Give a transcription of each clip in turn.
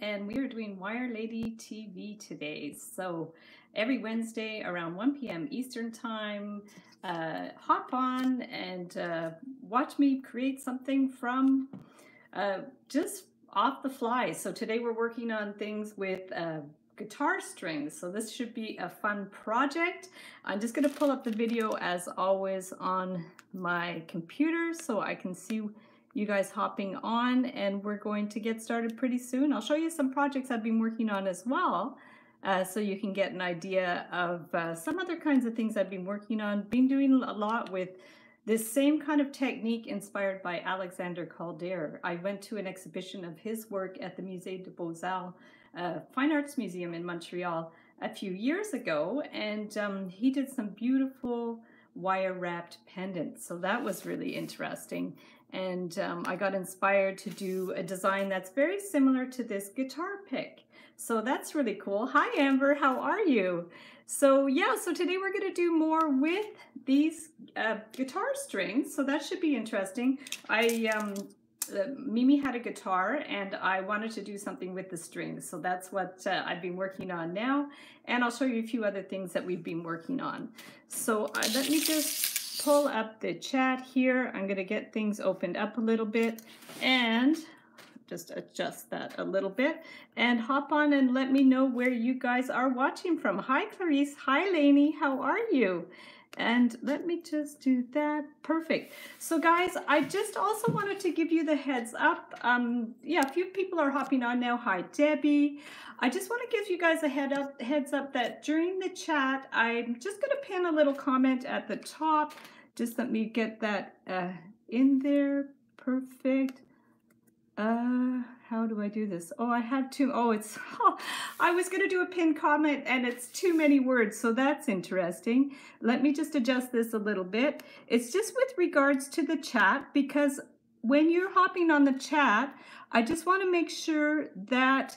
and we are doing Wire Lady TV today. So every Wednesday around 1 p.m. Eastern Time, uh, hop on and uh, watch me create something from uh, just off the fly. So today we're working on things with uh, guitar strings. So this should be a fun project. I'm just going to pull up the video as always on my computer so I can see you guys hopping on and we're going to get started pretty soon. I'll show you some projects I've been working on as well uh, so you can get an idea of uh, some other kinds of things I've been working on. Been doing a lot with this same kind of technique inspired by Alexander Calder. I went to an exhibition of his work at the Musée de Beaux-Arts uh, Fine Arts Museum in Montreal a few years ago and um, he did some beautiful wire wrapped pendants. So that was really interesting and um, I got inspired to do a design that's very similar to this guitar pick. So that's really cool. Hi Amber, how are you? So yeah, so today we're gonna do more with these uh, guitar strings, so that should be interesting. I um, uh, Mimi had a guitar and I wanted to do something with the strings. So that's what uh, I've been working on now. And I'll show you a few other things that we've been working on. So uh, let me just pull up the chat here. I'm going to get things opened up a little bit and just adjust that a little bit and hop on and let me know where you guys are watching from. Hi, Clarice. Hi, Lainey. How are you? And let me just do that. Perfect. So guys, I just also wanted to give you the heads up. Um, yeah, a few people are hopping on now. Hi, Debbie. I just want to give you guys a head up, heads up that during the chat, I'm just going to pin a little comment at the top. Just let me get that uh, in there. Perfect. Uh, how do I do this? Oh, I have to, oh, it's, oh, I was going to do a pin comment and it's too many words, so that's interesting. Let me just adjust this a little bit. It's just with regards to the chat because when you're hopping on the chat, I just want to make sure that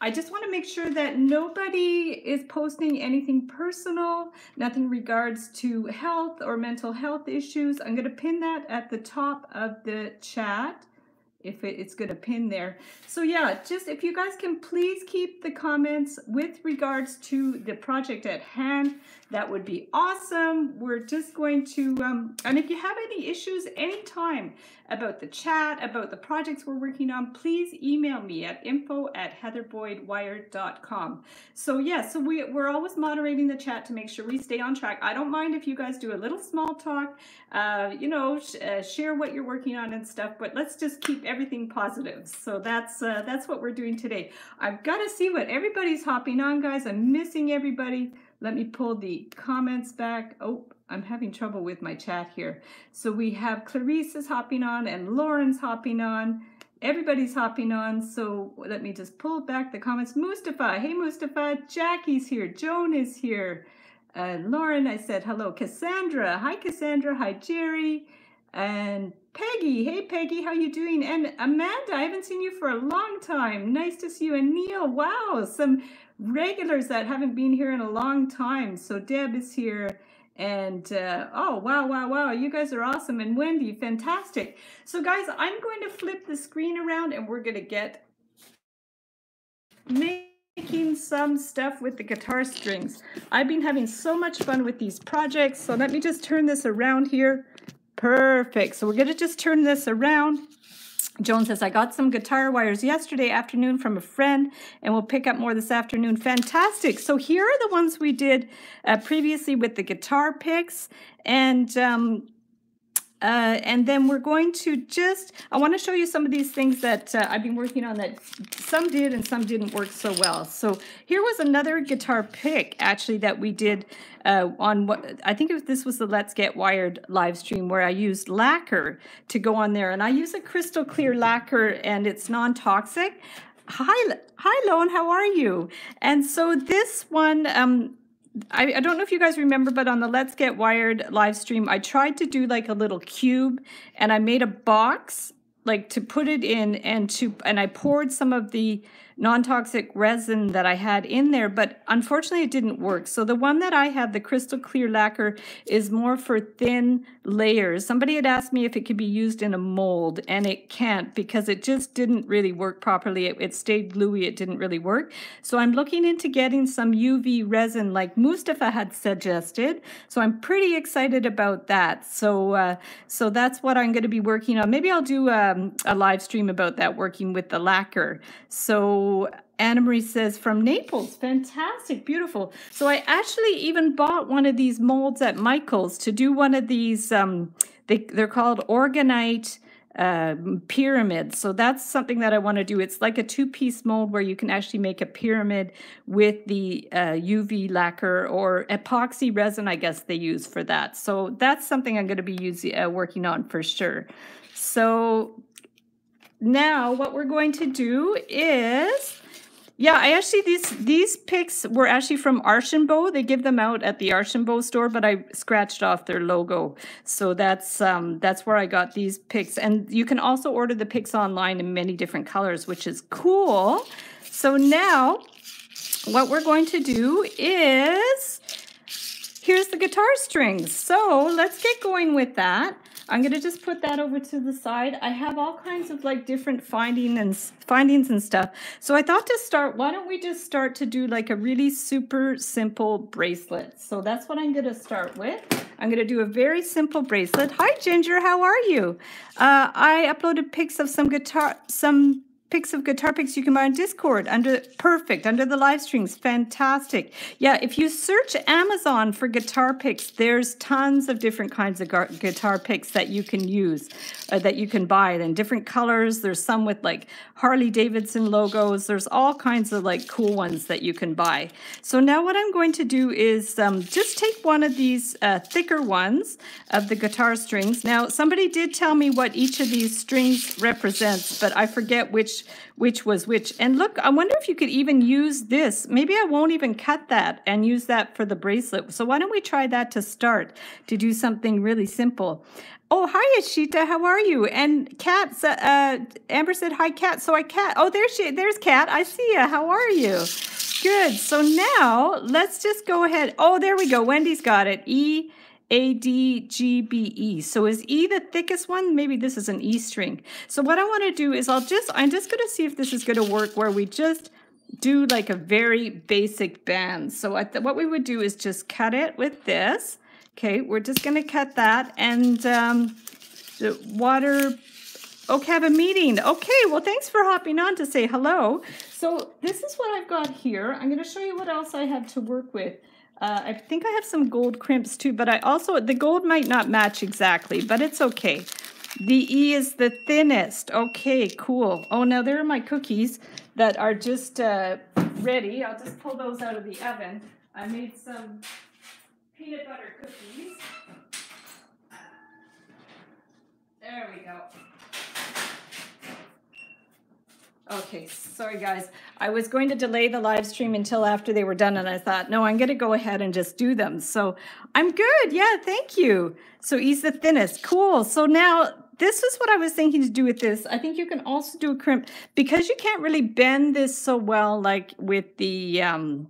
I just want to make sure that nobody is posting anything personal, nothing regards to health or mental health issues. I'm going to pin that at the top of the chat if it, it's going to pin there. So yeah, just if you guys can please keep the comments with regards to the project at hand, that would be awesome. We're just going to, um, and if you have any issues anytime about the chat, about the projects we're working on, please email me at info at heatherboydwire.com. So yeah, so we, we're always moderating the chat to make sure we stay on track. I don't mind if you guys do a little small talk, uh, you know, sh uh, share what you're working on and stuff, but let's just keep everything positive. So that's, uh, that's what we're doing today. I've got to see what everybody's hopping on, guys. I'm missing everybody. Let me pull the comments back. Oh, I'm having trouble with my chat here. So we have Clarice is hopping on and Lauren's hopping on. Everybody's hopping on. So let me just pull back the comments. Mustafa, hey Mustafa, Jackie's here. Joan is here. Uh, Lauren, I said hello. Cassandra, hi Cassandra, hi Jerry. And Peggy, hey Peggy, how you doing? And Amanda, I haven't seen you for a long time. Nice to see you. And Neil, wow, some regulars that haven't been here in a long time. So Deb is here. And uh, oh, wow, wow, wow, you guys are awesome. And Wendy, fantastic. So guys, I'm going to flip the screen around and we're going to get making some stuff with the guitar strings. I've been having so much fun with these projects. So let me just turn this around here. Perfect. So we're going to just turn this around. Joan says, I got some guitar wires yesterday afternoon from a friend and we'll pick up more this afternoon. Fantastic. So here are the ones we did uh, previously with the guitar picks. And um, uh, and then we're going to just, I want to show you some of these things that uh, I've been working on that some did and some didn't work so well. So here was another guitar pick actually that we did uh, on what, I think was, this was the Let's Get Wired live stream where I used lacquer to go on there. And I use a crystal clear lacquer and it's non-toxic. Hi, hi, Lone, how are you? And so this one, um, I, I, don't know if you guys remember, but on the Let's Get Wired live stream, I tried to do like a little cube and I made a box like to put it in and to and I poured some of the non-toxic resin that I had in there, but unfortunately it didn't work. So the one that I have, the crystal clear lacquer, is more for thin layers. Somebody had asked me if it could be used in a mold, and it can't because it just didn't really work properly. It, it stayed gluey, it didn't really work. So I'm looking into getting some UV resin like Mustafa had suggested. So I'm pretty excited about that. So, uh, so that's what I'm going to be working on. Maybe I'll do um, a live stream about that, working with the lacquer. So Anna Marie says from Naples, fantastic, beautiful. So I actually even bought one of these molds at Michael's to do one of these. Um, they they're called orgonite uh, pyramids. So that's something that I want to do. It's like a two-piece mold where you can actually make a pyramid with the uh, UV lacquer or epoxy resin. I guess they use for that. So that's something I'm going to be using uh, working on for sure. So now what we're going to do is, yeah, I actually, these these picks were actually from Archambault. They give them out at the Archambault store, but I scratched off their logo. So that's um, that's where I got these picks. And you can also order the picks online in many different colors, which is cool. So now what we're going to do is, here's the guitar strings. So let's get going with that. I'm going to just put that over to the side. I have all kinds of like different finding and findings and stuff. So I thought to start, why don't we just start to do like a really super simple bracelet. So that's what I'm going to start with. I'm going to do a very simple bracelet. Hi, Ginger. How are you? Uh, I uploaded pics of some guitar, some pics of guitar picks you can buy on Discord under perfect under the live streams. Fantastic. Yeah, if you search Amazon for guitar picks, there's tons of different kinds of guitar picks that you can use, uh, that you can buy in different colors. There's some with like Harley Davidson logos. There's all kinds of like cool ones that you can buy. So now what I'm going to do is um, just take one of these uh, thicker ones of the guitar strings. Now somebody did tell me what each of these strings represents, but I forget which which was which. And look, I wonder if you could even use this. Maybe I won't even cut that and use that for the bracelet. So why don't we try that to start to do something really simple. Oh, hi, Ashita. How are you? And Kat, uh, Amber said, hi, Kat. So I Kat. Oh, there's she. There's Kat. I see you. How are you? Good. So now let's just go ahead. Oh, there we go. Wendy's got it. E a, D, G, B, E. So is E the thickest one? Maybe this is an E string. So what I want to do is I'll just, I'm just going to see if this is going to work where we just do like a very basic band. So what we would do is just cut it with this. Okay, we're just going to cut that and um, the water Okay, have a meeting. Okay, well, thanks for hopping on to say hello. So this is what I've got here. I'm going to show you what else I have to work with. Uh, I think I have some gold crimps too, but I also, the gold might not match exactly, but it's okay. The E is the thinnest. Okay, cool. Oh, now there are my cookies that are just uh, ready. I'll just pull those out of the oven. I made some peanut butter cookies. There we go. Okay, sorry guys. I was going to delay the live stream until after they were done, and I thought, no, I'm going to go ahead and just do them. So I'm good. Yeah, thank you. So he's the thinnest. Cool. So now this is what I was thinking to do with this. I think you can also do a crimp because you can't really bend this so well like with the um,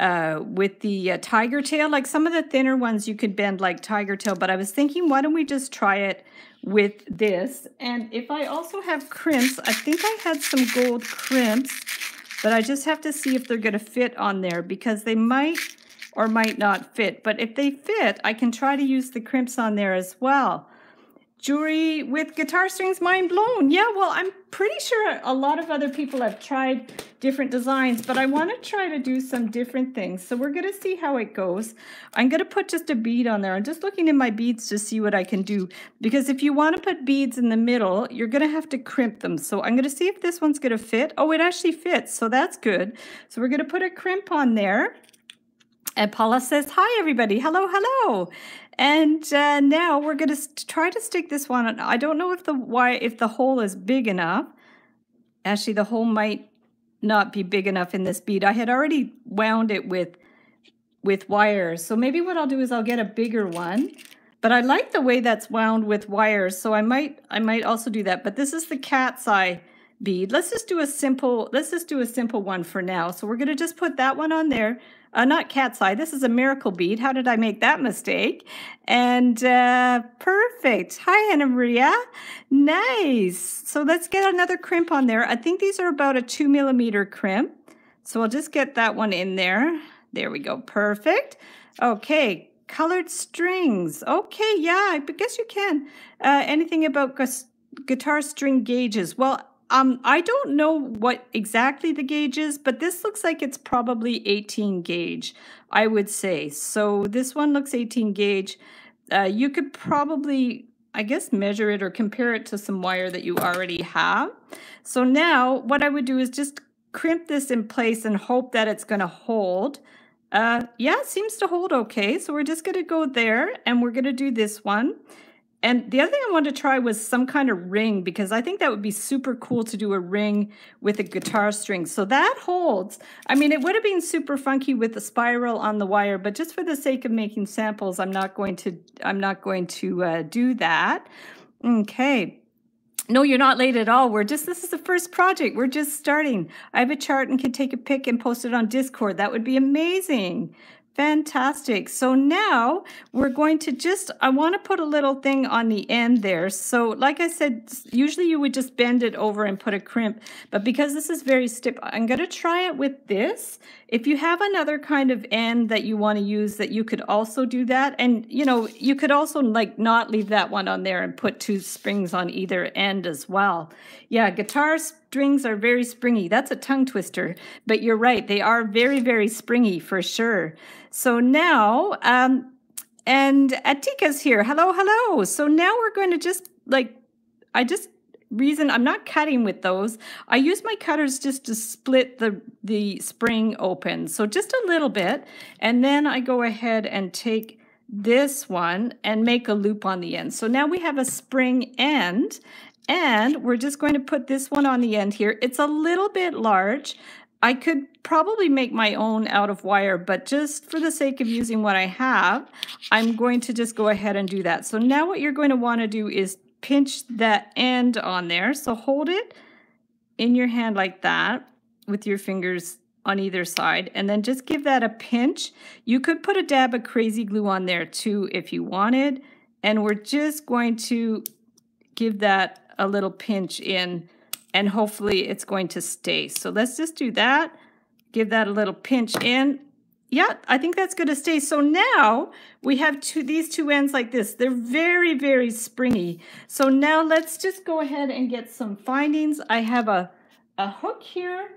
uh, with the uh, tiger tail. Like some of the thinner ones you could bend like tiger tail, but I was thinking, why don't we just try it with this. And if I also have crimps, I think I had some gold crimps, but I just have to see if they're going to fit on there because they might or might not fit. But if they fit, I can try to use the crimps on there as well. Jewelry with guitar strings, mind blown. Yeah, well, I'm pretty sure a lot of other people have tried different designs, but I want to try to do some different things. So we're going to see how it goes. I'm going to put just a bead on there. I'm just looking in my beads to see what I can do. Because if you want to put beads in the middle, you're going to have to crimp them. So I'm going to see if this one's going to fit. Oh, it actually fits, so that's good. So we're going to put a crimp on there. And Paula says, hi, everybody. Hello, hello. And uh, now we're going to try to stick this one. I don't know if the why if the hole is big enough. Actually, the hole might not be big enough in this bead. I had already wound it with with wires. So maybe what I'll do is I'll get a bigger one. But I like the way that's wound with wires, so I might I might also do that. But this is the cat's eye bead. Let's just do a simple, let's just do a simple one for now. So we're gonna just put that one on there. Uh, not cat's eye, this is a miracle bead. How did I make that mistake? And uh, perfect. Hi, Anna Maria. Nice. So let's get another crimp on there. I think these are about a two millimeter crimp. So I'll just get that one in there. There we go. Perfect. Okay, colored strings. Okay, yeah, I guess you can. Uh, anything about guitar string gauges? Well, um, I don't know what exactly the gauge is, but this looks like it's probably 18 gauge, I would say. So this one looks 18 gauge. Uh, you could probably, I guess, measure it or compare it to some wire that you already have. So now what I would do is just crimp this in place and hope that it's going to hold. Uh, yeah, seems to hold okay. So we're just going to go there and we're going to do this one. And the other thing I wanted to try was some kind of ring because I think that would be super cool to do a ring with a guitar string. So that holds. I mean, it would have been super funky with the spiral on the wire, but just for the sake of making samples, I'm not going to, I'm not going to uh, do that. Okay. No, you're not late at all. We're just, this is the first project. We're just starting. I have a chart and can take a pic and post it on Discord. That would be amazing. Fantastic. So now we're going to just, I want to put a little thing on the end there. So like I said, usually you would just bend it over and put a crimp, but because this is very stiff, I'm going to try it with this. If you have another kind of end that you want to use that you could also do that. And you know, you could also like not leave that one on there and put two springs on either end as well. Yeah, guitar strings are very springy. That's a tongue twister, but you're right. They are very, very springy for sure. So now, um, and Atika's here. Hello, hello. So now we're going to just like, I just reason I'm not cutting with those. I use my cutters just to split the, the spring open. So just a little bit. And then I go ahead and take this one and make a loop on the end. So now we have a spring end and we're just going to put this one on the end here. It's a little bit large. I could probably make my own out of wire, but just for the sake of using what I have, I'm going to just go ahead and do that. So now what you're going to want to do is pinch that end on there. So hold it in your hand like that with your fingers on either side and then just give that a pinch. You could put a dab of crazy glue on there too if you wanted. And we're just going to give that a little pinch in and hopefully it's going to stay. So let's just do that. Give that a little pinch in. Yeah, I think that's going to stay. So now we have two, these two ends like this. They're very, very springy. So now let's just go ahead and get some findings. I have a, a hook here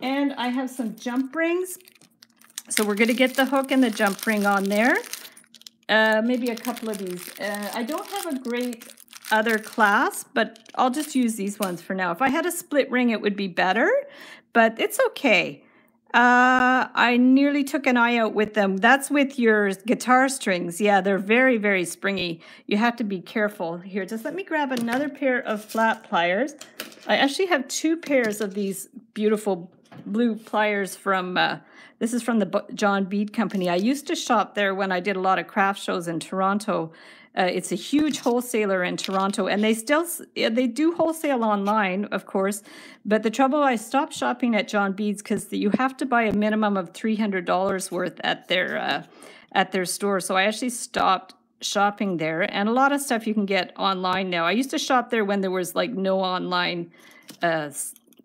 and I have some jump rings. So we're going to get the hook and the jump ring on there. Uh, maybe a couple of these. Uh, I don't have a great other class, but I'll just use these ones for now. If I had a split ring, it would be better, but it's okay. Uh, I nearly took an eye out with them. That's with your guitar strings. Yeah, they're very, very springy. You have to be careful. Here, just let me grab another pair of flat pliers. I actually have two pairs of these beautiful blue pliers from, uh, this is from the John Bead Company. I used to shop there when I did a lot of craft shows in Toronto. Uh, it's a huge wholesaler in Toronto, and they still they do wholesale online, of course. But the trouble, I stopped shopping at John Beads because you have to buy a minimum of three hundred dollars worth at their uh, at their store. So I actually stopped shopping there, and a lot of stuff you can get online now. I used to shop there when there was like no online. Uh,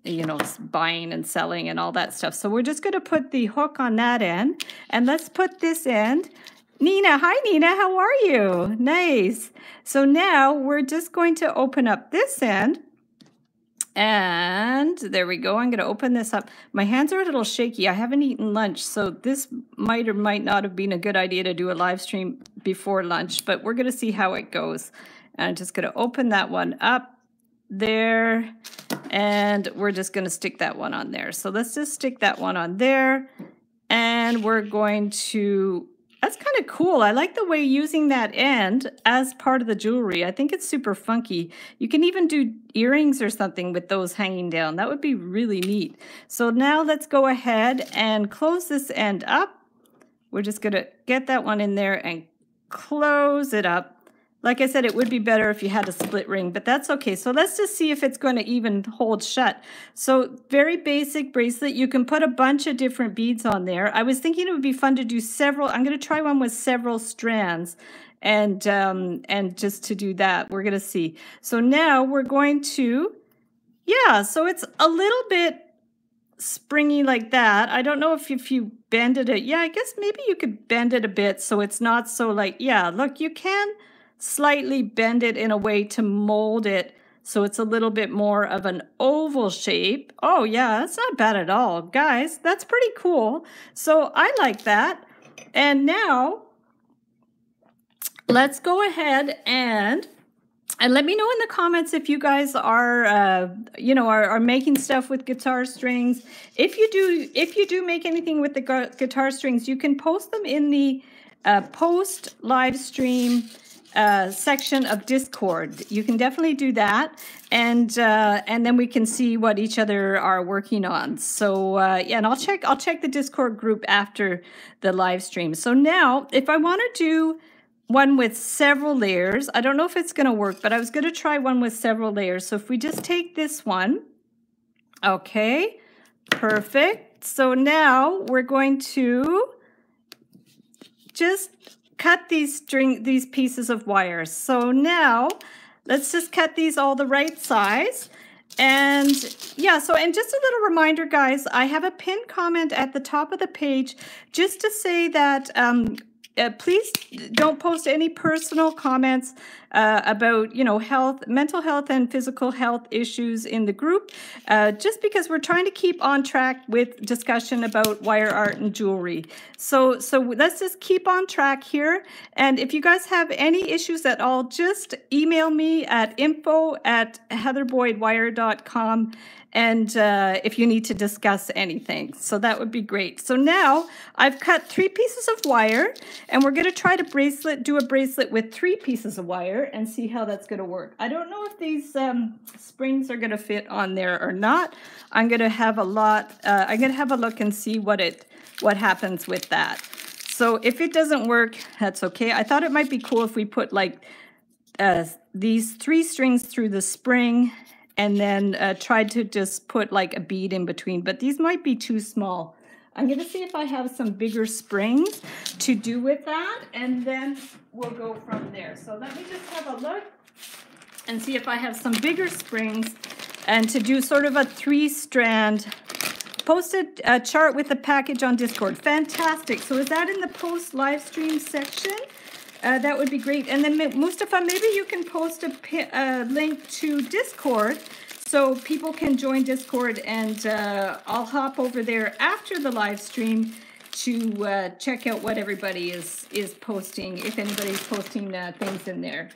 you know, buying and selling and all that stuff. So we're just going to put the hook on that end and let's put this end Nina, hi Nina, how are you? Nice. So now we're just going to open up this end. And there we go. I'm going to open this up. My hands are a little shaky. I haven't eaten lunch, so this might or might not have been a good idea to do a live stream before lunch, but we're going to see how it goes. And I'm just going to open that one up there, and we're just going to stick that one on there. So let's just stick that one on there, and we're going to that's kind of cool. I like the way using that end as part of the jewelry. I think it's super funky. You can even do earrings or something with those hanging down. That would be really neat. So now let's go ahead and close this end up. We're just going to get that one in there and close it up. Like I said, it would be better if you had a split ring, but that's okay. So let's just see if it's going to even hold shut. So very basic bracelet. You can put a bunch of different beads on there. I was thinking it would be fun to do several. I'm going to try one with several strands and um, and just to do that, we're going to see. So now we're going to, yeah, so it's a little bit springy like that. I don't know if, if you bended it. Yeah, I guess maybe you could bend it a bit so it's not so like, yeah, look, you can slightly bend it in a way to mold it so it's a little bit more of an oval shape. Oh yeah, that's not bad at all. Guys, that's pretty cool. So I like that. And now let's go ahead and and let me know in the comments if you guys are uh, you know are, are making stuff with guitar strings if you do if you do make anything with the gu guitar strings you can post them in the uh, post live stream uh, section of Discord. You can definitely do that, and uh, and then we can see what each other are working on. So uh, yeah, and I'll check I'll check the Discord group after the live stream. So now, if I want to do one with several layers, I don't know if it's going to work, but I was going to try one with several layers. So if we just take this one, okay, perfect. So now we're going to just cut these string, these pieces of wire. So now let's just cut these all the right size. And yeah, so and just a little reminder, guys, I have a pinned comment at the top of the page just to say that um, uh, please don't post any personal comments uh, about you know health mental health and physical health issues in the group uh, just because we're trying to keep on track with discussion about wire art and jewelry. So so let's just keep on track here. And if you guys have any issues at all just email me at info at heatherboydwire.com and uh, if you need to discuss anything. So that would be great. So now I've cut three pieces of wire and we're going to try to bracelet, do a bracelet with three pieces of wire and see how that's going to work. I don't know if these um, springs are going to fit on there or not. I'm going to have a lot, uh, I'm going to have a look and see what it, what happens with that. So if it doesn't work, that's okay. I thought it might be cool if we put like uh, these three strings through the spring and then uh, tried to just put like a bead in between, but these might be too small. I'm gonna see if I have some bigger springs to do with that, and then we'll go from there. So let me just have a look and see if I have some bigger springs and to do sort of a three strand posted a chart with the package on Discord. Fantastic. So is that in the post live stream section? Uh, that would be great. And then Mustafa, maybe you can post a, a link to Discord so people can join Discord and uh, I'll hop over there after the live stream to uh, check out what everybody is, is posting, if anybody's posting uh, things in there.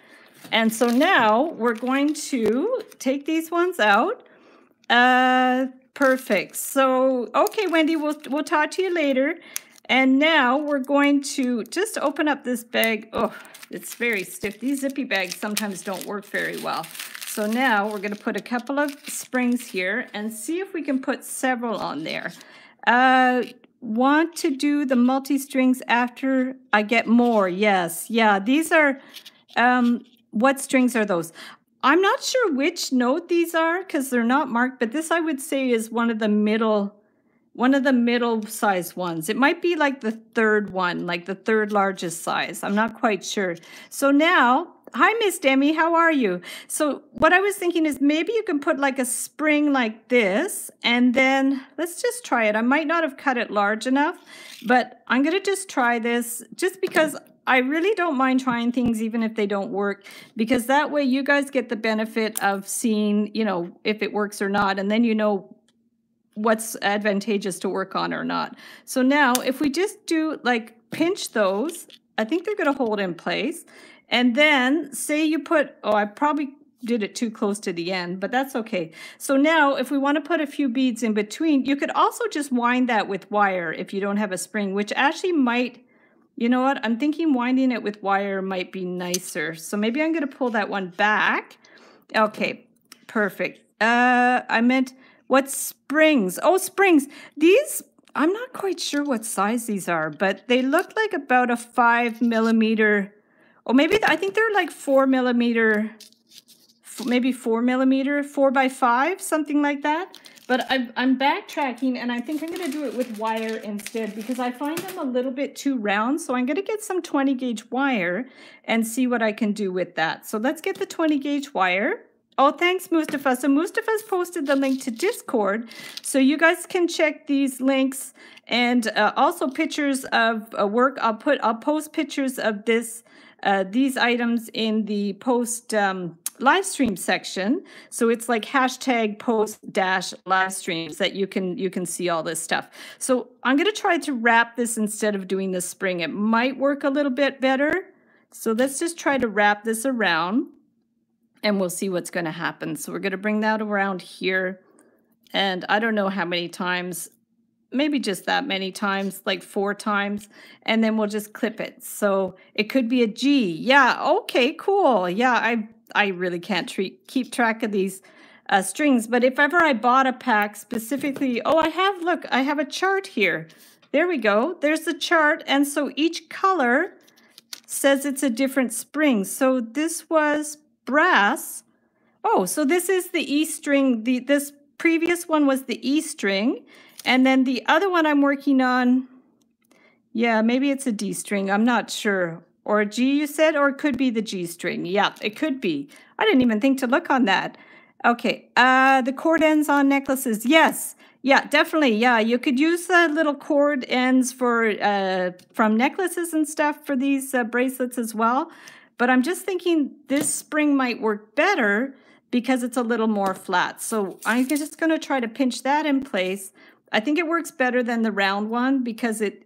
And so now we're going to take these ones out. Uh, perfect. So, okay, Wendy, we'll, we'll talk to you later. And now we're going to just open up this bag. Oh, it's very stiff. These zippy bags sometimes don't work very well. So now we're going to put a couple of springs here and see if we can put several on there. Uh, want to do the multi-strings after I get more. Yes. Yeah, these are, um, what strings are those? I'm not sure which note these are because they're not marked, but this I would say is one of the middle one of the middle size ones. It might be like the third one, like the third largest size. I'm not quite sure. So now, hi, Miss Demi, how are you? So what I was thinking is maybe you can put like a spring like this, and then let's just try it. I might not have cut it large enough, but I'm going to just try this just because I really don't mind trying things even if they don't work because that way you guys get the benefit of seeing, you know, if it works or not. And then you know what's advantageous to work on or not. So now if we just do like pinch those, I think they're going to hold in place. And then say you put, oh, I probably did it too close to the end, but that's okay. So now if we want to put a few beads in between, you could also just wind that with wire if you don't have a spring, which actually might, you know what? I'm thinking winding it with wire might be nicer. So maybe I'm going to pull that one back. Okay, perfect. Uh, I meant what springs? Oh, springs. These, I'm not quite sure what size these are, but they look like about a five millimeter Oh, maybe, I think they're like four millimeter, maybe four millimeter, four by five, something like that. But I'm, I'm backtracking and I think I'm going to do it with wire instead because I find them a little bit too round. So I'm going to get some 20 gauge wire and see what I can do with that. So let's get the 20 gauge wire. Oh, thanks, Mustafa. So Mustafa's posted the link to Discord. So you guys can check these links and uh, also pictures of uh, work. I'll put, I'll post pictures of this, uh, these items in the post um, live stream section. So it's like hashtag post dash live streams that you can, you can see all this stuff. So I'm going to try to wrap this instead of doing the spring. It might work a little bit better. So let's just try to wrap this around and we'll see what's going to happen. So we're going to bring that around here. And I don't know how many times, maybe just that many times, like four times. And then we'll just clip it. So it could be a G. Yeah, okay, cool. Yeah, I, I really can't treat, keep track of these uh, strings. But if ever I bought a pack specifically, oh, I have, look, I have a chart here. There we go. There's the chart. And so each color says it's a different spring. So this was brass. Oh, so this is the E string. The This previous one was the E string. And then the other one I'm working on, yeah, maybe it's a D string. I'm not sure. Or a G, you said? Or it could be the G string. Yeah, it could be. I didn't even think to look on that. Okay, uh, the cord ends on necklaces. Yes, yeah, definitely. Yeah, you could use the little cord ends for uh, from necklaces and stuff for these uh, bracelets as well. But I'm just thinking this spring might work better because it's a little more flat. So I'm just going to try to pinch that in place. I think it works better than the round one because it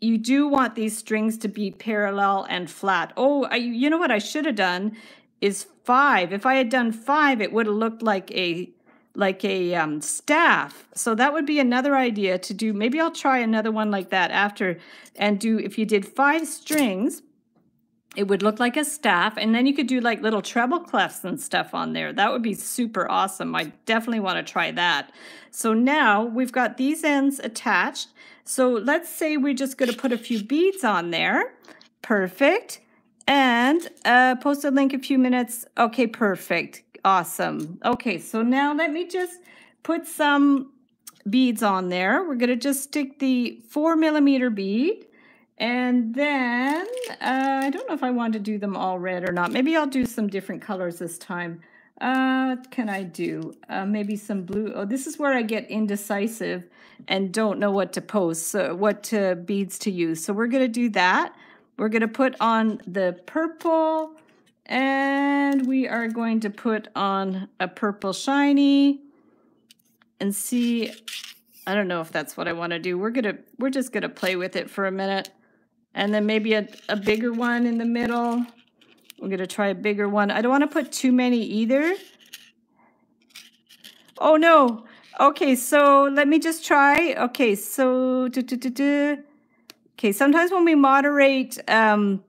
you do want these strings to be parallel and flat. Oh, I, you know what I should have done is five. If I had done five, it would have looked like a like a um, staff. So that would be another idea to do. Maybe I'll try another one like that after and do, if you did five strings, it would look like a staff and then you could do like little treble clefs and stuff on there. That would be super awesome. I definitely want to try that. So now we've got these ends attached. So let's say we're just going to put a few beads on there. Perfect. And uh, post a link a few minutes. Okay perfect. Awesome. Okay so now let me just put some beads on there. We're going to just stick the four millimeter bead and then, uh, I don't know if I want to do them all red or not. Maybe I'll do some different colors this time. Uh, can I do? Uh, maybe some blue. Oh, this is where I get indecisive and don't know what to post, so what to, beads to use. So we're going to do that. We're going to put on the purple and we are going to put on a purple shiny and see I don't know if that's what I want to do. We're going to we're just going to play with it for a minute. And then maybe a, a bigger one in the middle. We're going to try a bigger one. I don't want to put too many either. Oh, no. Okay, so let me just try. Okay, so... Duh, duh, duh, okay, sometimes when we moderate... Um,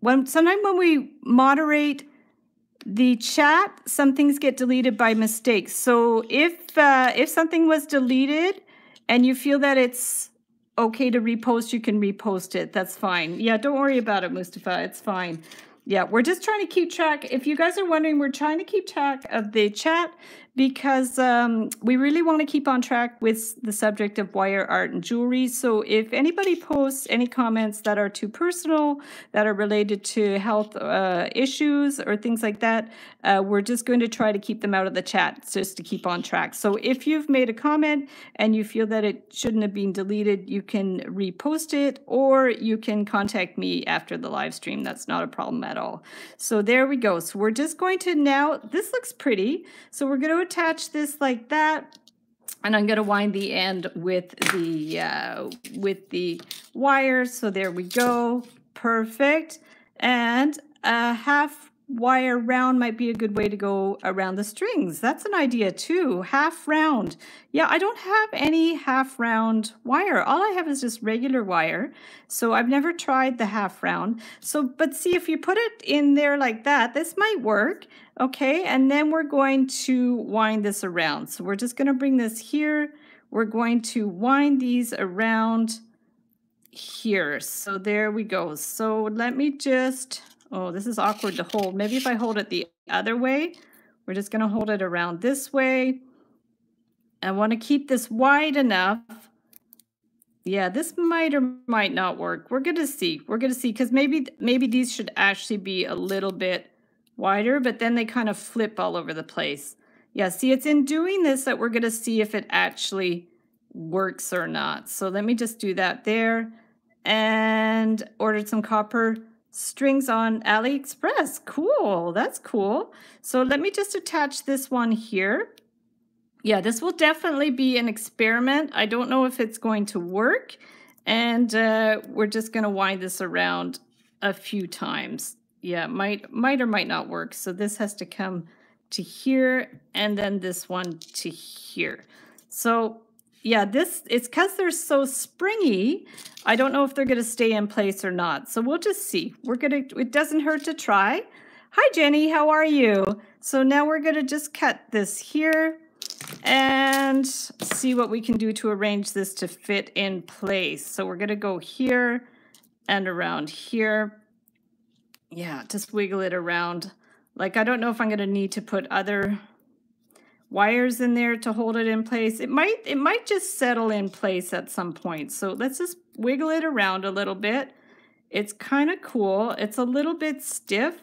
when Sometimes when we moderate the chat, some things get deleted by mistake. So if uh, if something was deleted and you feel that it's okay to repost, you can repost it. That's fine. Yeah, don't worry about it, Mustafa. It's fine. Yeah, we're just trying to keep track. If you guys are wondering, we're trying to keep track of the chat because um, we really want to keep on track with the subject of wire art and jewelry. So if anybody posts any comments that are too personal, that are related to health uh, issues or things like that, uh, we're just going to try to keep them out of the chat just to keep on track. So if you've made a comment and you feel that it shouldn't have been deleted, you can repost it or you can contact me after the live stream. That's not a problem at all. So there we go. So we're just going to now, this looks pretty. So we're going to attach this like that. And I'm going to wind the end with the uh, with the wire. So there we go. Perfect. And a half wire round might be a good way to go around the strings. That's an idea too. Half round. Yeah, I don't have any half round wire. All I have is just regular wire. So I've never tried the half round. So, but see if you put it in there like that, this might work. Okay, and then we're going to wind this around. So we're just going to bring this here. We're going to wind these around here. So there we go. So let me just, oh, this is awkward to hold. Maybe if I hold it the other way, we're just going to hold it around this way. I want to keep this wide enough. Yeah, this might or might not work. We're going to see. We're going to see because maybe maybe these should actually be a little bit wider, but then they kind of flip all over the place. Yeah, see, it's in doing this that we're going to see if it actually works or not. So let me just do that there and ordered some copper strings on AliExpress. Cool, that's cool. So let me just attach this one here. Yeah, this will definitely be an experiment. I don't know if it's going to work. And uh, we're just going to wind this around a few times. Yeah, might, might or might not work. So this has to come to here and then this one to here. So yeah, this it's because they're so springy. I don't know if they're going to stay in place or not. So we'll just see. We're going to, it doesn't hurt to try. Hi, Jenny, how are you? So now we're going to just cut this here and see what we can do to arrange this to fit in place. So we're going to go here and around here. Yeah, just wiggle it around. Like, I don't know if I'm going to need to put other wires in there to hold it in place. It might it might just settle in place at some point. So let's just wiggle it around a little bit. It's kind of cool. It's a little bit stiff.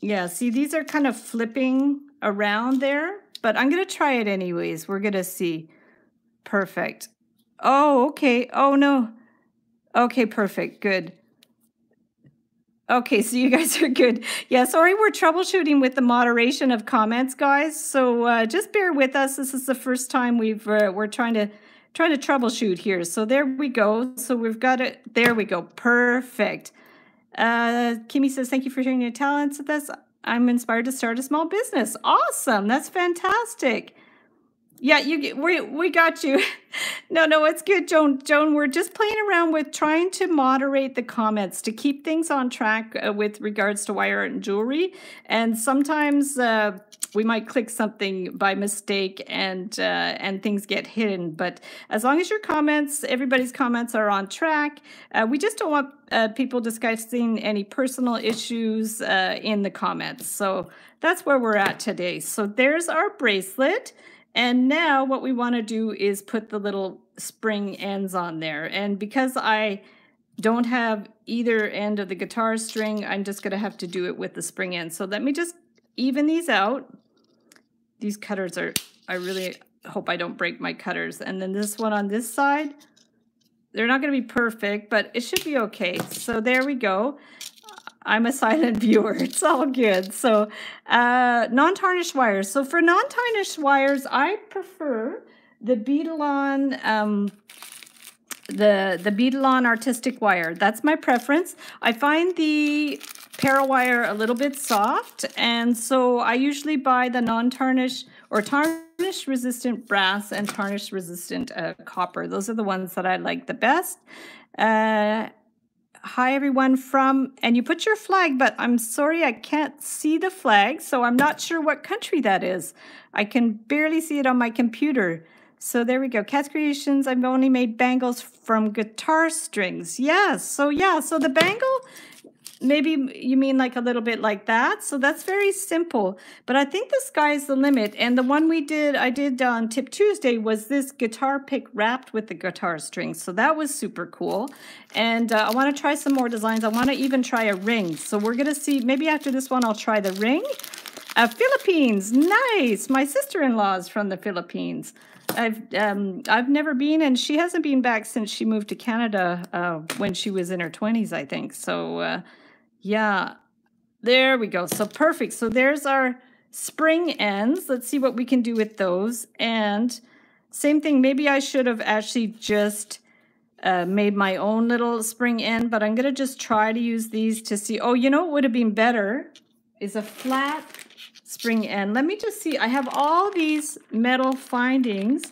Yeah, see these are kind of flipping around there, but I'm going to try it anyways. We're going to see. Perfect. Oh, okay. Oh no. Okay, perfect. Good. Okay, so you guys are good. Yeah, sorry, we're troubleshooting with the moderation of comments, guys. So uh, just bear with us. This is the first time we've uh, we're trying to trying to troubleshoot here. So there we go. So we've got it. There we go. Perfect. Uh, Kimmy says, "Thank you for sharing your talents with us. I'm inspired to start a small business. Awesome. That's fantastic." Yeah, you we we got you. no, no, it's good, Joan. Joan, we're just playing around with trying to moderate the comments to keep things on track uh, with regards to wire art and jewelry. And sometimes uh, we might click something by mistake and uh, and things get hidden. But as long as your comments, everybody's comments are on track, uh, we just don't want uh, people discussing any personal issues uh, in the comments. So that's where we're at today. So there's our bracelet. And now what we want to do is put the little spring ends on there. And because I don't have either end of the guitar string, I'm just going to have to do it with the spring end. So let me just even these out. These cutters are, I really hope I don't break my cutters. And then this one on this side, they're not going to be perfect, but it should be okay. So there we go. I'm a silent viewer. It's all good. So uh, non-tarnished wires. So for non-tarnished wires, I prefer the Beadalon, um, the, the Beadalon artistic wire. That's my preference. I find the Parawire a little bit soft, and so I usually buy the non-tarnished or tarnish resistant brass and tarnish resistant uh, copper. Those are the ones that I like the best. Uh, hi everyone from, and you put your flag, but I'm sorry I can't see the flag, so I'm not sure what country that is. I can barely see it on my computer. So there we go. Cat's Creations, I've only made bangles from guitar strings. Yes, so yeah, so the bangle maybe you mean like a little bit like that. So that's very simple. But I think the sky's the limit. And the one we did, I did on Tip Tuesday was this guitar pick wrapped with the guitar strings. So that was super cool. And uh, I want to try some more designs. I want to even try a ring. So we're going to see, maybe after this one, I'll try the ring. Uh, Philippines, nice. My sister-in-law is from the Philippines. I've um, I've never been, and she hasn't been back since she moved to Canada uh, when she was in her 20s, I think. So uh, yeah, there we go. So perfect. So there's our spring ends. Let's see what we can do with those. And same thing, maybe I should have actually just uh, made my own little spring end, but I'm going to just try to use these to see. Oh, you know what would have been better is a flat spring end. Let me just see. I have all these metal findings.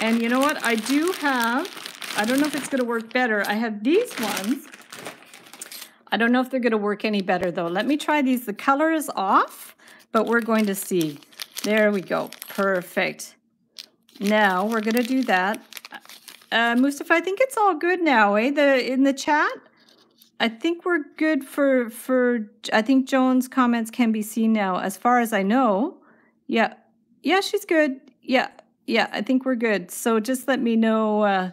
And you know what? I do have, I don't know if it's going to work better. I have these ones I don't know if they're going to work any better though. Let me try these. The color is off, but we're going to see. There we go. Perfect. Now we're going to do that. Uh, Mustafa, I think it's all good now, eh? The in the chat, I think we're good for for. I think Joan's comments can be seen now, as far as I know. Yeah, yeah, she's good. Yeah, yeah, I think we're good. So just let me know uh,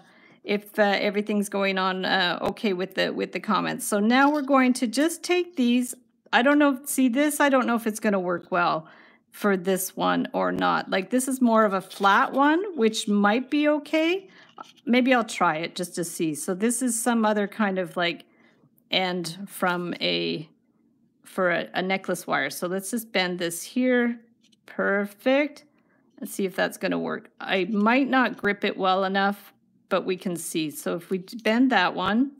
if uh, everything's going on uh, okay with the with the comments. So now we're going to just take these. I don't know. See this? I don't know if it's going to work well for this one or not. Like this is more of a flat one, which might be okay. Maybe I'll try it just to see. So this is some other kind of like end from a for a, a necklace wire. So let's just bend this here. Perfect. Let's see if that's going to work. I might not grip it well enough, but we can see. So if we bend that one,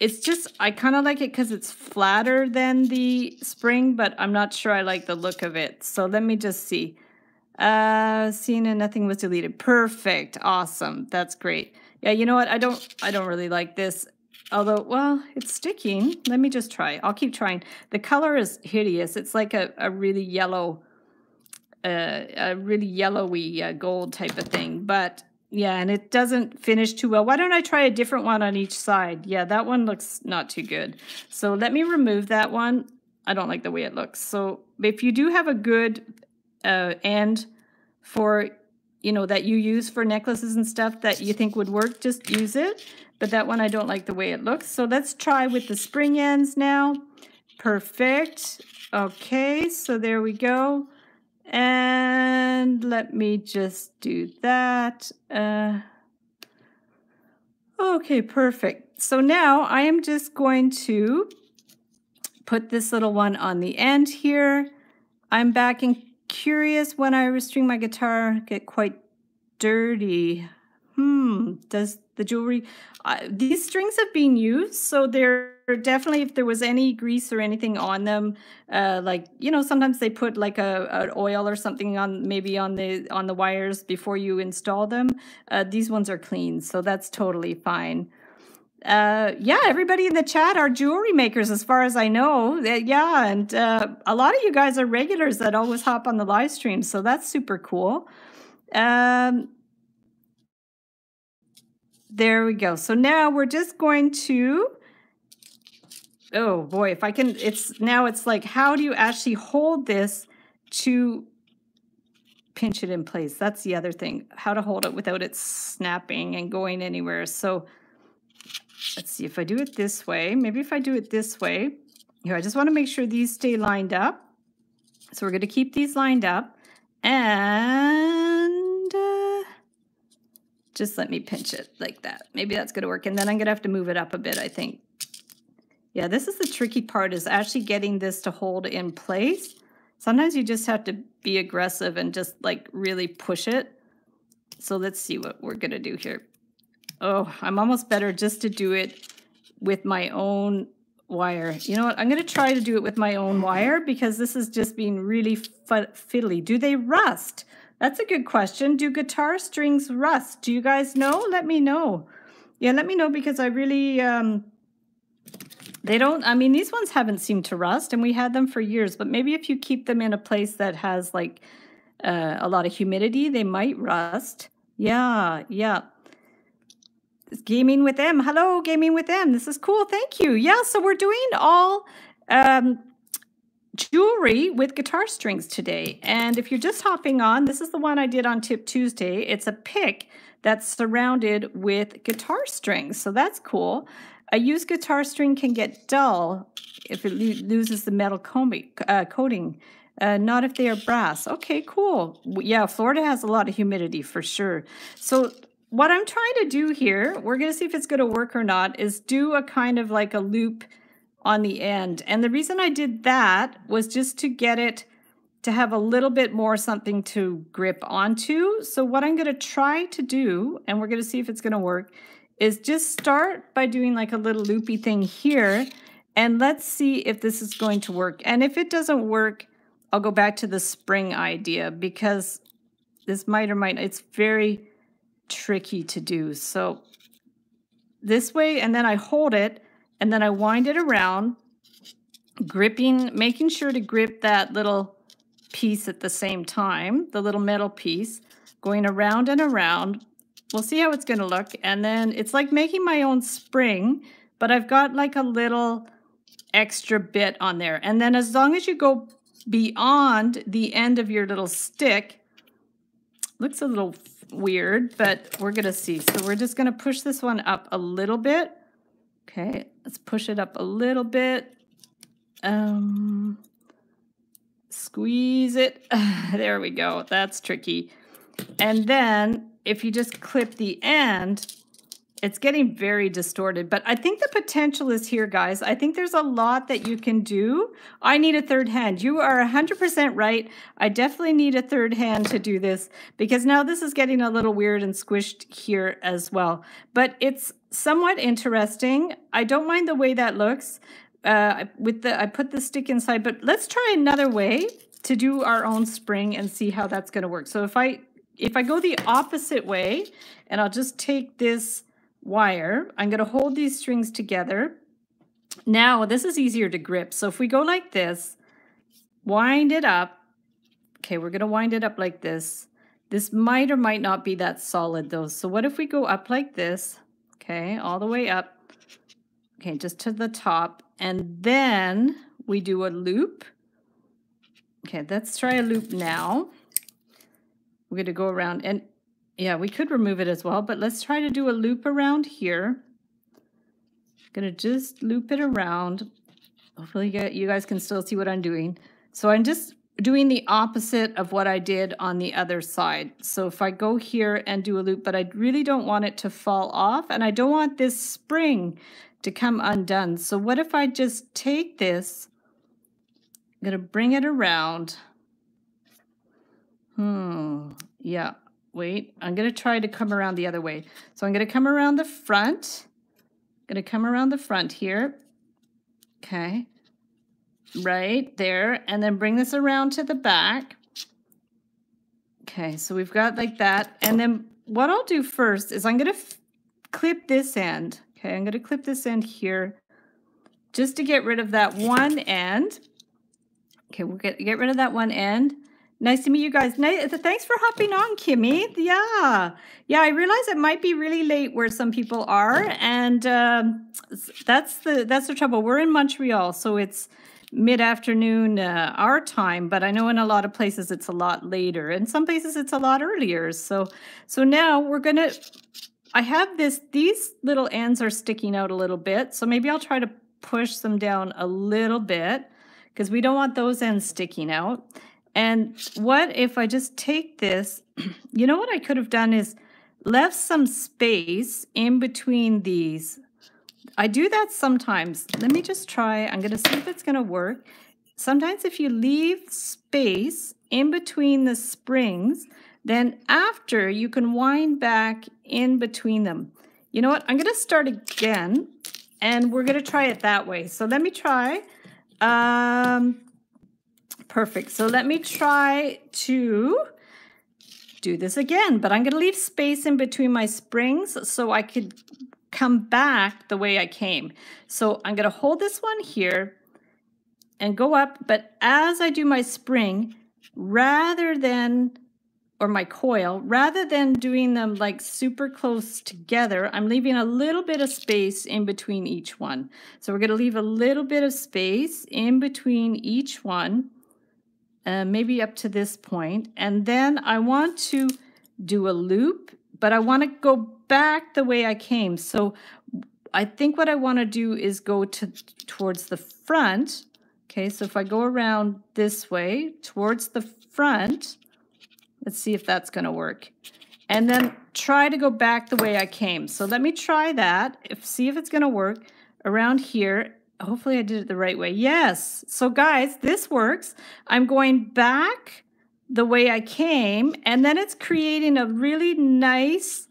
it's just, I kind of like it because it's flatter than the spring, but I'm not sure I like the look of it. So let me just see. Uh, seen and nothing was deleted. Perfect. Awesome. That's great. Yeah, you know what? I don't, I don't really like this. Although, well, it's sticking. Let me just try. I'll keep trying. The color is hideous. It's like a, a really yellow, uh, a really yellowy uh, gold type of thing. But yeah, and it doesn't finish too well. Why don't I try a different one on each side? Yeah, that one looks not too good. So let me remove that one. I don't like the way it looks. So if you do have a good uh, end for, you know, that you use for necklaces and stuff that you think would work, just use it. But that one, I don't like the way it looks. So let's try with the spring ends now. Perfect. Okay, so there we go. And let me just do that. Uh, okay, perfect. So now I am just going to put this little one on the end here. I'm back and curious when I restring my guitar get quite dirty. Hmm, does the jewelry, uh, these strings have been used, so they're definitely, if there was any grease or anything on them, uh, like, you know, sometimes they put like a, an oil or something on, maybe on the, on the wires before you install them. Uh, these ones are clean, so that's totally fine. Uh, yeah, everybody in the chat are jewelry makers, as far as I know. Uh, yeah, and uh, a lot of you guys are regulars that always hop on the live stream, so that's super cool. Um, there we go. So now we're just going to, oh boy, if I can, it's now it's like, how do you actually hold this to pinch it in place? That's the other thing, how to hold it without it snapping and going anywhere. So let's see if I do it this way, maybe if I do it this way, here, I just want to make sure these stay lined up. So we're going to keep these lined up and uh, just let me pinch it like that. Maybe that's going to work. And then I'm going to have to move it up a bit, I think. Yeah, this is the tricky part is actually getting this to hold in place. Sometimes you just have to be aggressive and just like really push it. So let's see what we're going to do here. Oh, I'm almost better just to do it with my own wire. You know what? I'm going to try to do it with my own wire because this is just being really fiddly. Do they rust? That's a good question. Do guitar strings rust? Do you guys know? Let me know. Yeah, let me know because I really, um, they don't, I mean, these ones haven't seemed to rust and we had them for years, but maybe if you keep them in a place that has like uh, a lot of humidity, they might rust. Yeah, yeah. It's gaming with them. Hello, gaming with them. This is cool. Thank you. Yeah, so we're doing all um, jewelry with guitar strings today. And if you're just hopping on, this is the one I did on Tip Tuesday. It's a pick that's surrounded with guitar strings. So that's cool. A used guitar string can get dull if it loses the metal uh, coating. Uh, not if they are brass. Okay, cool. Yeah, Florida has a lot of humidity for sure. So what I'm trying to do here, we're going to see if it's going to work or not, is do a kind of like a loop on the end. And the reason I did that was just to get it to have a little bit more something to grip onto. So what I'm going to try to do, and we're going to see if it's going to work, is just start by doing like a little loopy thing here. And let's see if this is going to work. And if it doesn't work, I'll go back to the spring idea because this might or might, it's very tricky to do. So this way, and then I hold it and then I wind it around, gripping, making sure to grip that little piece at the same time, the little metal piece, going around and around. We'll see how it's going to look. And then it's like making my own spring, but I've got like a little extra bit on there. And then as long as you go beyond the end of your little stick, looks a little weird, but we're going to see. So we're just going to push this one up a little bit. Okay, let's push it up a little bit. Um, squeeze it. there we go. That's tricky. And then if you just clip the end, it's getting very distorted, but I think the potential is here, guys. I think there's a lot that you can do. I need a third hand. You are 100% right. I definitely need a third hand to do this because now this is getting a little weird and squished here as well. But it's somewhat interesting. I don't mind the way that looks. Uh, with the I put the stick inside, but let's try another way to do our own spring and see how that's going to work. So if I if I go the opposite way, and I'll just take this wire. I'm going to hold these strings together. Now, this is easier to grip. So if we go like this, wind it up. Okay, we're going to wind it up like this. This might or might not be that solid though. So what if we go up like this? Okay, all the way up. Okay, just to the top. And then we do a loop. Okay, let's try a loop now. We're going to go around and yeah, we could remove it as well, but let's try to do a loop around here. I'm Gonna just loop it around. Hopefully you guys can still see what I'm doing. So I'm just doing the opposite of what I did on the other side. So if I go here and do a loop, but I really don't want it to fall off and I don't want this spring to come undone. So what if I just take this, I'm gonna bring it around. Hmm, yeah, wait, I'm going to try to come around the other way. So I'm going to come around the front. I'm going to come around the front here. Okay. Right there. And then bring this around to the back. Okay, so we've got like that. And then what I'll do first is I'm going to clip this end. Okay, I'm going to clip this end here just to get rid of that one end. Okay, we'll get, get rid of that one end. Nice to meet you guys. Nice, thanks for hopping on, Kimmy. Yeah. Yeah, I realize it might be really late where some people are. And uh, that's the that's the trouble. We're in Montreal, so it's mid-afternoon uh, our time, but I know in a lot of places it's a lot later. In some places it's a lot earlier. So so now we're going to I have this these little ends are sticking out a little bit. So maybe I'll try to push them down a little bit because we don't want those ends sticking out. And what if I just take this, you know what I could have done is left some space in between these. I do that sometimes. Let me just try. I'm going to see if it's going to work. Sometimes if you leave space in between the springs, then after you can wind back in between them. You know what? I'm going to start again and we're going to try it that way. So let me try. Um, Perfect. So let me try to do this again, but I'm going to leave space in between my springs so I could come back the way I came. So I'm going to hold this one here and go up, but as I do my spring, rather than, or my coil, rather than doing them like super close together, I'm leaving a little bit of space in between each one. So we're going to leave a little bit of space in between each one uh, maybe up to this point. And then I want to do a loop, but I want to go back the way I came. So I think what I want to do is go to towards the front. Okay, so if I go around this way towards the front, let's see if that's going to work. And then try to go back the way I came. So let me try that, if see if it's going to work around here hopefully I did it the right way. Yes. So guys, this works. I'm going back the way I came, and then it's creating a really nice,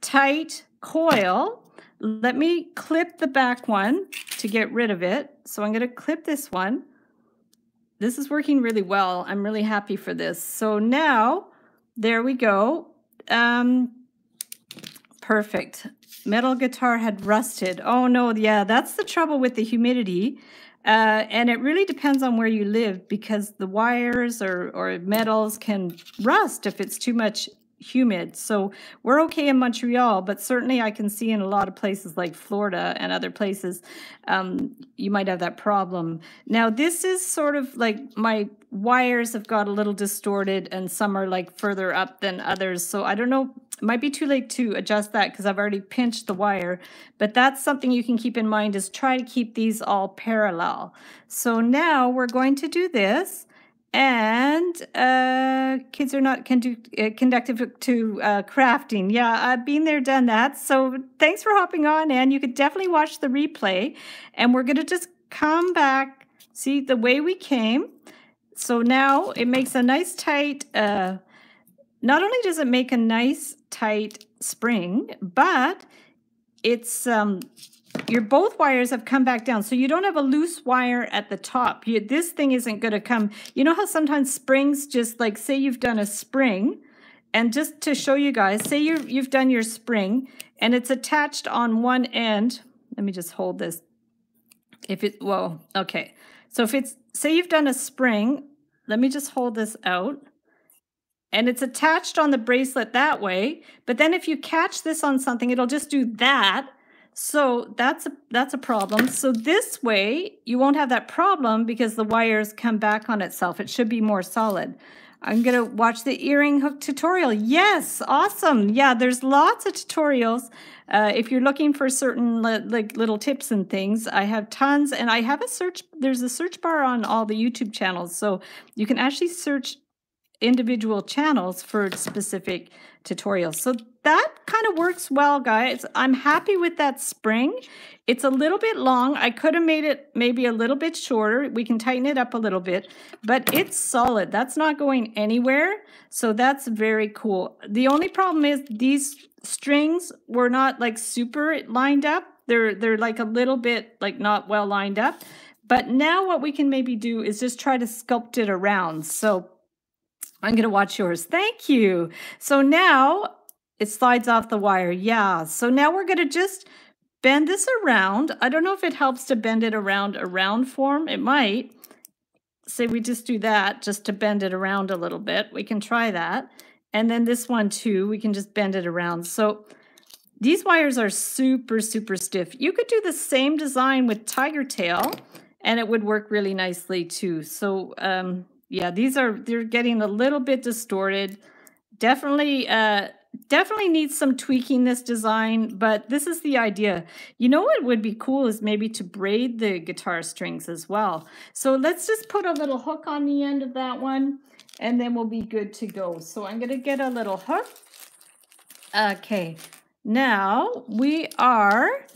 tight coil. Let me clip the back one to get rid of it. So I'm going to clip this one. This is working really well. I'm really happy for this. So now, there we go. Um, perfect metal guitar had rusted. Oh no, yeah, that's the trouble with the humidity. Uh, and it really depends on where you live because the wires or, or metals can rust if it's too much humid. So we're okay in Montreal, but certainly I can see in a lot of places like Florida and other places, um, you might have that problem. Now, this is sort of like my wires have got a little distorted and some are like further up than others. So I don't know, might be too late to adjust that because I've already pinched the wire, but that's something you can keep in mind is try to keep these all parallel. So now we're going to do this and uh, kids are not uh, conductive to uh, crafting. Yeah, I've been there, done that. So thanks for hopping on, and you could definitely watch the replay. And we're going to just come back, see the way we came. So now it makes a nice tight, uh, not only does it make a nice tight spring, but it's um, your both wires have come back down. So you don't have a loose wire at the top. You, this thing isn't going to come. You know how sometimes springs just like, say you've done a spring, and just to show you guys, say you you've done your spring, and it's attached on one end. Let me just hold this. If it, well, okay. So if it's, say you've done a spring, let me just hold this out and it's attached on the bracelet that way. But then if you catch this on something, it'll just do that. So that's a, that's a problem. So this way, you won't have that problem because the wires come back on itself. It should be more solid. I'm going to watch the earring hook tutorial. Yes, awesome. Yeah, there's lots of tutorials. Uh, if you're looking for certain like little tips and things, I have tons. And I have a search, there's a search bar on all the YouTube channels. So you can actually search individual channels for specific tutorials. So that kind of works well, guys. I'm happy with that spring. It's a little bit long. I could have made it maybe a little bit shorter. We can tighten it up a little bit, but it's solid. That's not going anywhere. So that's very cool. The only problem is these strings were not like super lined up. They're, they're like a little bit like not well lined up. But now what we can maybe do is just try to sculpt it around. So I'm going to watch yours. Thank you. So now it slides off the wire. Yeah. So now we're going to just bend this around. I don't know if it helps to bend it around a round form. It might. Say we just do that just to bend it around a little bit. We can try that. And then this one too, we can just bend it around. So these wires are super, super stiff. You could do the same design with tiger tail and it would work really nicely too. So um, yeah, these are, they're getting a little bit distorted. Definitely, uh, definitely needs some tweaking this design, but this is the idea. You know what would be cool is maybe to braid the guitar strings as well. So let's just put a little hook on the end of that one and then we'll be good to go. So I'm gonna get a little hook. Okay, now we are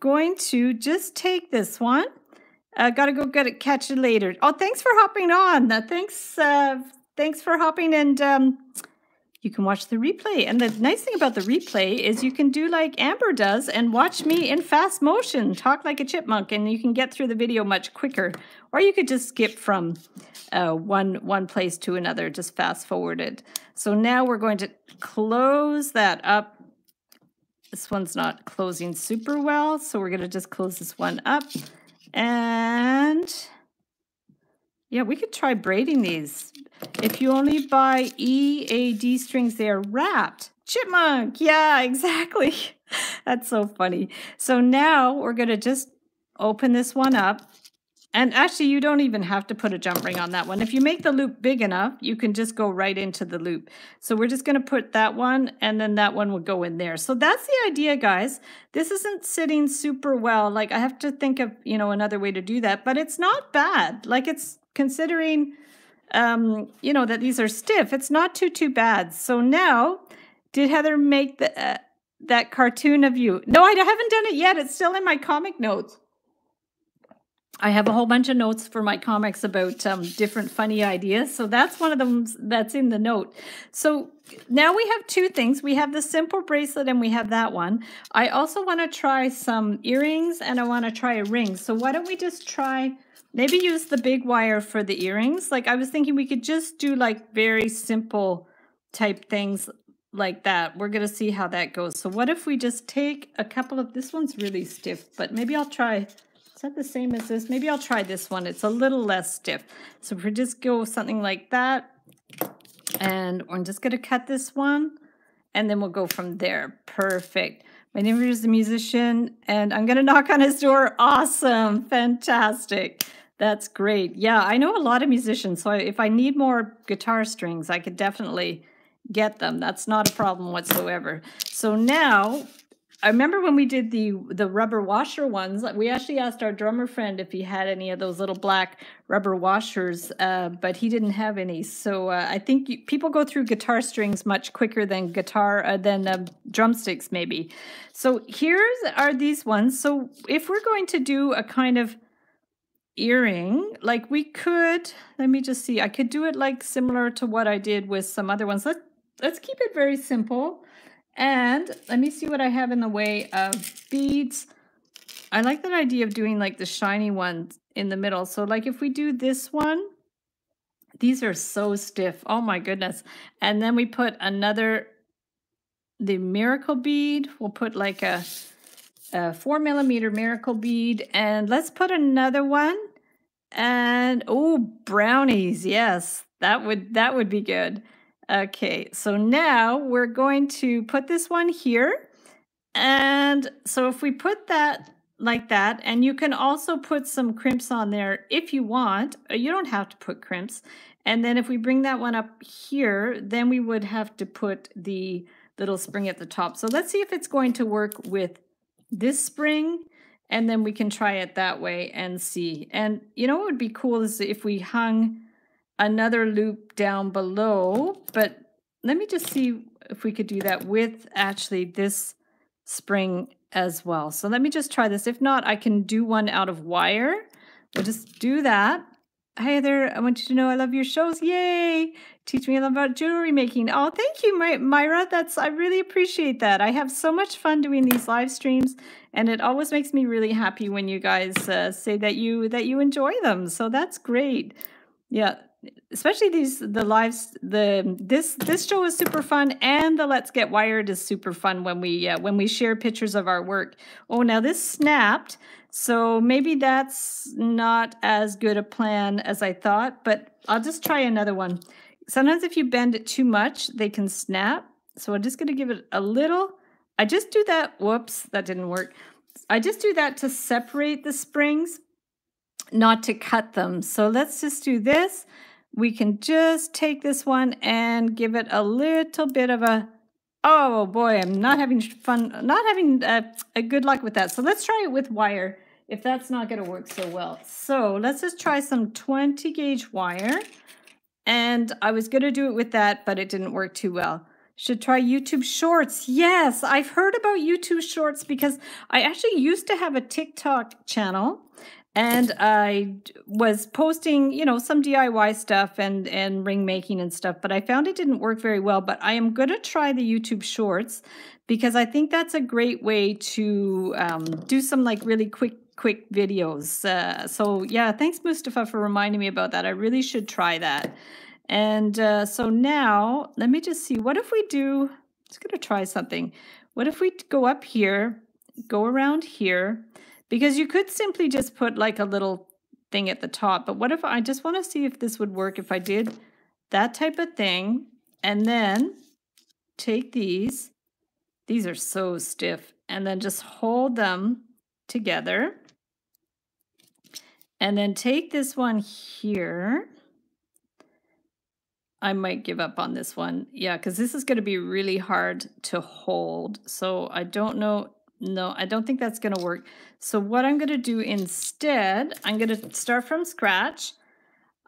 going to just take this one uh, gotta go get it, catch it later. Oh, thanks for hopping on. Uh, thanks, uh, thanks for hopping, and um, you can watch the replay. And the nice thing about the replay is you can do like Amber does and watch me in fast motion, talk like a chipmunk, and you can get through the video much quicker. Or you could just skip from uh, one one place to another, just fast forwarded. So now we're going to close that up. This one's not closing super well, so we're to just close this one up. And yeah, we could try braiding these. If you only buy EAD strings, they are wrapped. Chipmunk, yeah, exactly. That's so funny. So now we're going to just open this one up and actually, you don't even have to put a jump ring on that one. If you make the loop big enough, you can just go right into the loop. So we're just going to put that one and then that one will go in there. So that's the idea, guys. This isn't sitting super well. Like I have to think of, you know, another way to do that, but it's not bad. Like it's considering, um, you know, that these are stiff. It's not too, too bad. So now, did Heather make the, uh, that cartoon of you? No, I haven't done it yet. It's still in my comic notes. I have a whole bunch of notes for my comics about um, different funny ideas. So that's one of them that's in the note. So now we have two things. We have the simple bracelet and we have that one. I also want to try some earrings and I want to try a ring. So why don't we just try, maybe use the big wire for the earrings. Like I was thinking we could just do like very simple type things like that. We're going to see how that goes. So what if we just take a couple of, this one's really stiff, but maybe I'll try that the same as this? Maybe I'll try this one. It's a little less stiff. So if we just go something like that, and I'm just going to cut this one and then we'll go from there. Perfect. My neighbor is a musician, and I'm going to knock on his door. Awesome. Fantastic. That's great. Yeah, I know a lot of musicians, so if I need more guitar strings, I could definitely get them. That's not a problem whatsoever. So now I remember when we did the the rubber washer ones. We actually asked our drummer friend if he had any of those little black rubber washers, uh, but he didn't have any. So uh, I think you, people go through guitar strings much quicker than guitar uh, than um, drumsticks, maybe. So here's are these ones. So if we're going to do a kind of earring, like we could, let me just see. I could do it like similar to what I did with some other ones. Let's let's keep it very simple. And let me see what I have in the way of beads. I like that idea of doing like the shiny ones in the middle. So like if we do this one, these are so stiff. Oh my goodness. And then we put another, the miracle bead. We'll put like a, a four millimeter miracle bead. And let's put another one. And oh, brownies. Yes, that would, that would be good. Okay, so now we're going to put this one here. And so if we put that like that, and you can also put some crimps on there if you want. Uh, you don't have to put crimps. And then if we bring that one up here, then we would have to put the little spring at the top. So let's see if it's going to work with this spring and then we can try it that way and see. And you know what would be cool is if we hung another loop down below, but let me just see if we could do that with actually this spring as well. So let me just try this. If not, I can do one out of wire. We'll just do that. Hey there, I want you to know I love your shows. Yay! Teach me a lot about jewelry making. Oh, thank you, My Myra. That's I really appreciate that. I have so much fun doing these live streams, and it always makes me really happy when you guys uh, say that you that you enjoy them. So that's great. Yeah, especially these the lives the this this show is super fun and the let's get wired is super fun when we uh, when we share pictures of our work. Oh now this snapped so maybe that's not as good a plan as i thought but i'll just try another one. Sometimes if you bend it too much they can snap so i'm just going to give it a little i just do that whoops that didn't work. I just do that to separate the springs not to cut them. So let's just do this we can just take this one and give it a little bit of a, oh boy, I'm not having fun, not having uh, a good luck with that. So let's try it with wire if that's not going to work so well. So let's just try some 20 gauge wire. And I was going to do it with that, but it didn't work too well. Should try YouTube Shorts. Yes, I've heard about YouTube Shorts because I actually used to have a TikTok channel and I was posting, you know, some DIY stuff and and ring making and stuff, but I found it didn't work very well. But I am going to try the YouTube Shorts because I think that's a great way to um, do some like really quick quick videos. Uh, so yeah, thanks Mustafa for reminding me about that. I really should try that. And uh, so now let me just see. What if we do? I'm just going to try something. What if we go up here, go around here? Because you could simply just put like a little thing at the top. But what if I just want to see if this would work if I did that type of thing and then take these. These are so stiff. And then just hold them together. And then take this one here. I might give up on this one. Yeah, because this is going to be really hard to hold. So I don't know no, I don't think that's going to work. So what I'm going to do instead, I'm going to start from scratch.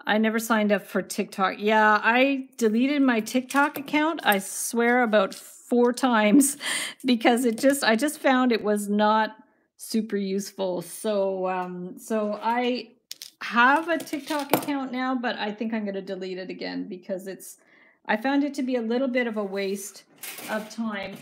I never signed up for TikTok. Yeah, I deleted my TikTok account. I swear about four times because it just I just found it was not super useful. So um so I have a TikTok account now, but I think I'm going to delete it again because it's I found it to be a little bit of a waste of time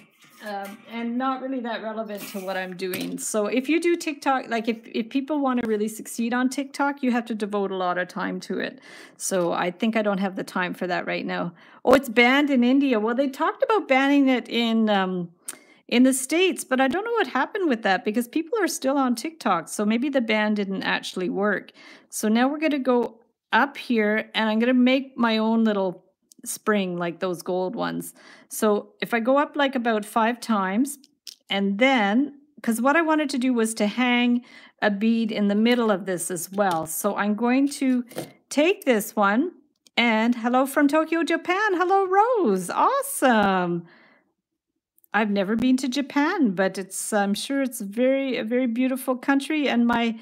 um, and not really that relevant to what I'm doing. So if you do TikTok, like if, if people want to really succeed on TikTok, you have to devote a lot of time to it. So I think I don't have the time for that right now. Oh, it's banned in India. Well, they talked about banning it in um, in the states, but I don't know what happened with that because people are still on TikTok. So maybe the ban didn't actually work. So now we're going to go up here and I'm going to make my own little spring like those gold ones. So if I go up like about five times and then, because what I wanted to do was to hang a bead in the middle of this as well. So I'm going to take this one and hello from Tokyo, Japan. Hello, Rose. Awesome. I've never been to Japan, but it's I'm sure it's very a very beautiful country. And my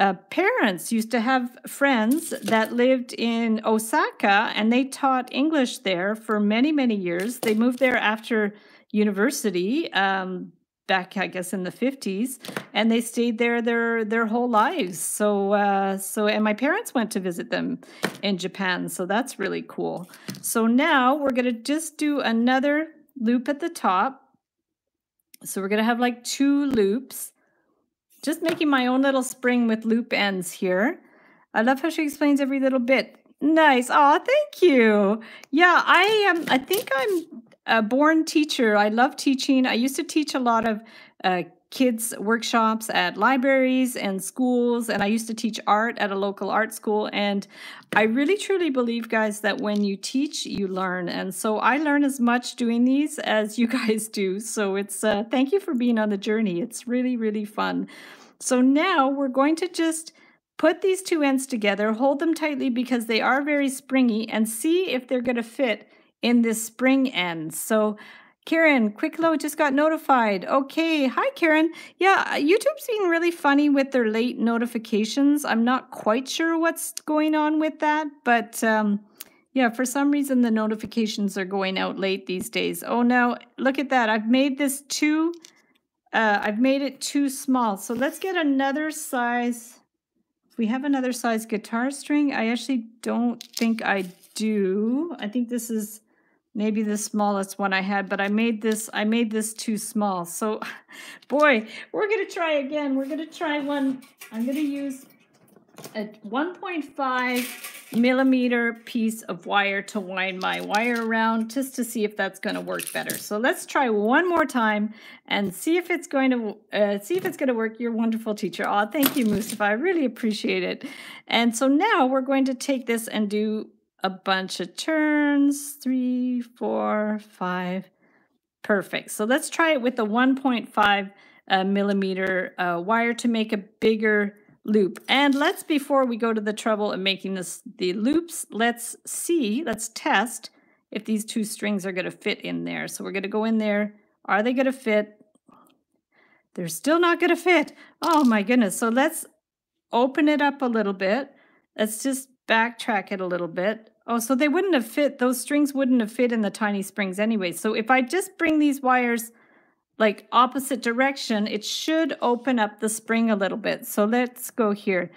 uh, parents used to have friends that lived in Osaka, and they taught English there for many many years. They moved there after university. Um, back I guess in the 50s and they stayed there their their whole lives so uh, so and my parents went to visit them in Japan so that's really cool so now we're gonna just do another loop at the top so we're gonna have like two loops just making my own little spring with loop ends here I love how she explains every little bit nice oh thank you yeah I am I think I'm a born teacher. I love teaching. I used to teach a lot of uh, kids workshops at libraries and schools and i used to teach art at a local art school and i really truly believe guys that when you teach you learn and so i learn as much doing these as you guys do so it's uh, thank you for being on the journey it's really really fun so now we're going to just put these two ends together hold them tightly because they are very springy and see if they're going to fit in this spring end. So Karen, Quick Load just got notified. Okay, hi Karen. Yeah, uh, YouTube's being really funny with their late notifications. I'm not quite sure what's going on with that, but um, yeah, for some reason the notifications are going out late these days. Oh no, look at that. I've made this too, uh, I've made it too small. So let's get another size. We have another size guitar string, I actually don't think I do. I think this is maybe the smallest one I had, but I made this, I made this too small. So boy, we're going to try again. We're going to try one. I'm going to use a 1.5 millimeter piece of wire to wind my wire around just to see if that's going to work better. So let's try one more time and see if it's going to uh, see if it's going to work. You're wonderful teacher. Oh, thank you, Mustafa. I really appreciate it. And so now we're going to take this and do a bunch of turns. Three, four, five. Perfect. So let's try it with the 1.5 uh, millimeter uh, wire to make a bigger loop. And let's, before we go to the trouble of making this the loops, let's see, let's test if these two strings are going to fit in there. So we're going to go in there. Are they going to fit? They're still not going to fit. Oh my goodness. So let's open it up a little bit. Let's just backtrack it a little bit. Oh, so they wouldn't have fit, those strings wouldn't have fit in the tiny springs anyway. So if I just bring these wires like opposite direction, it should open up the spring a little bit. So let's go here.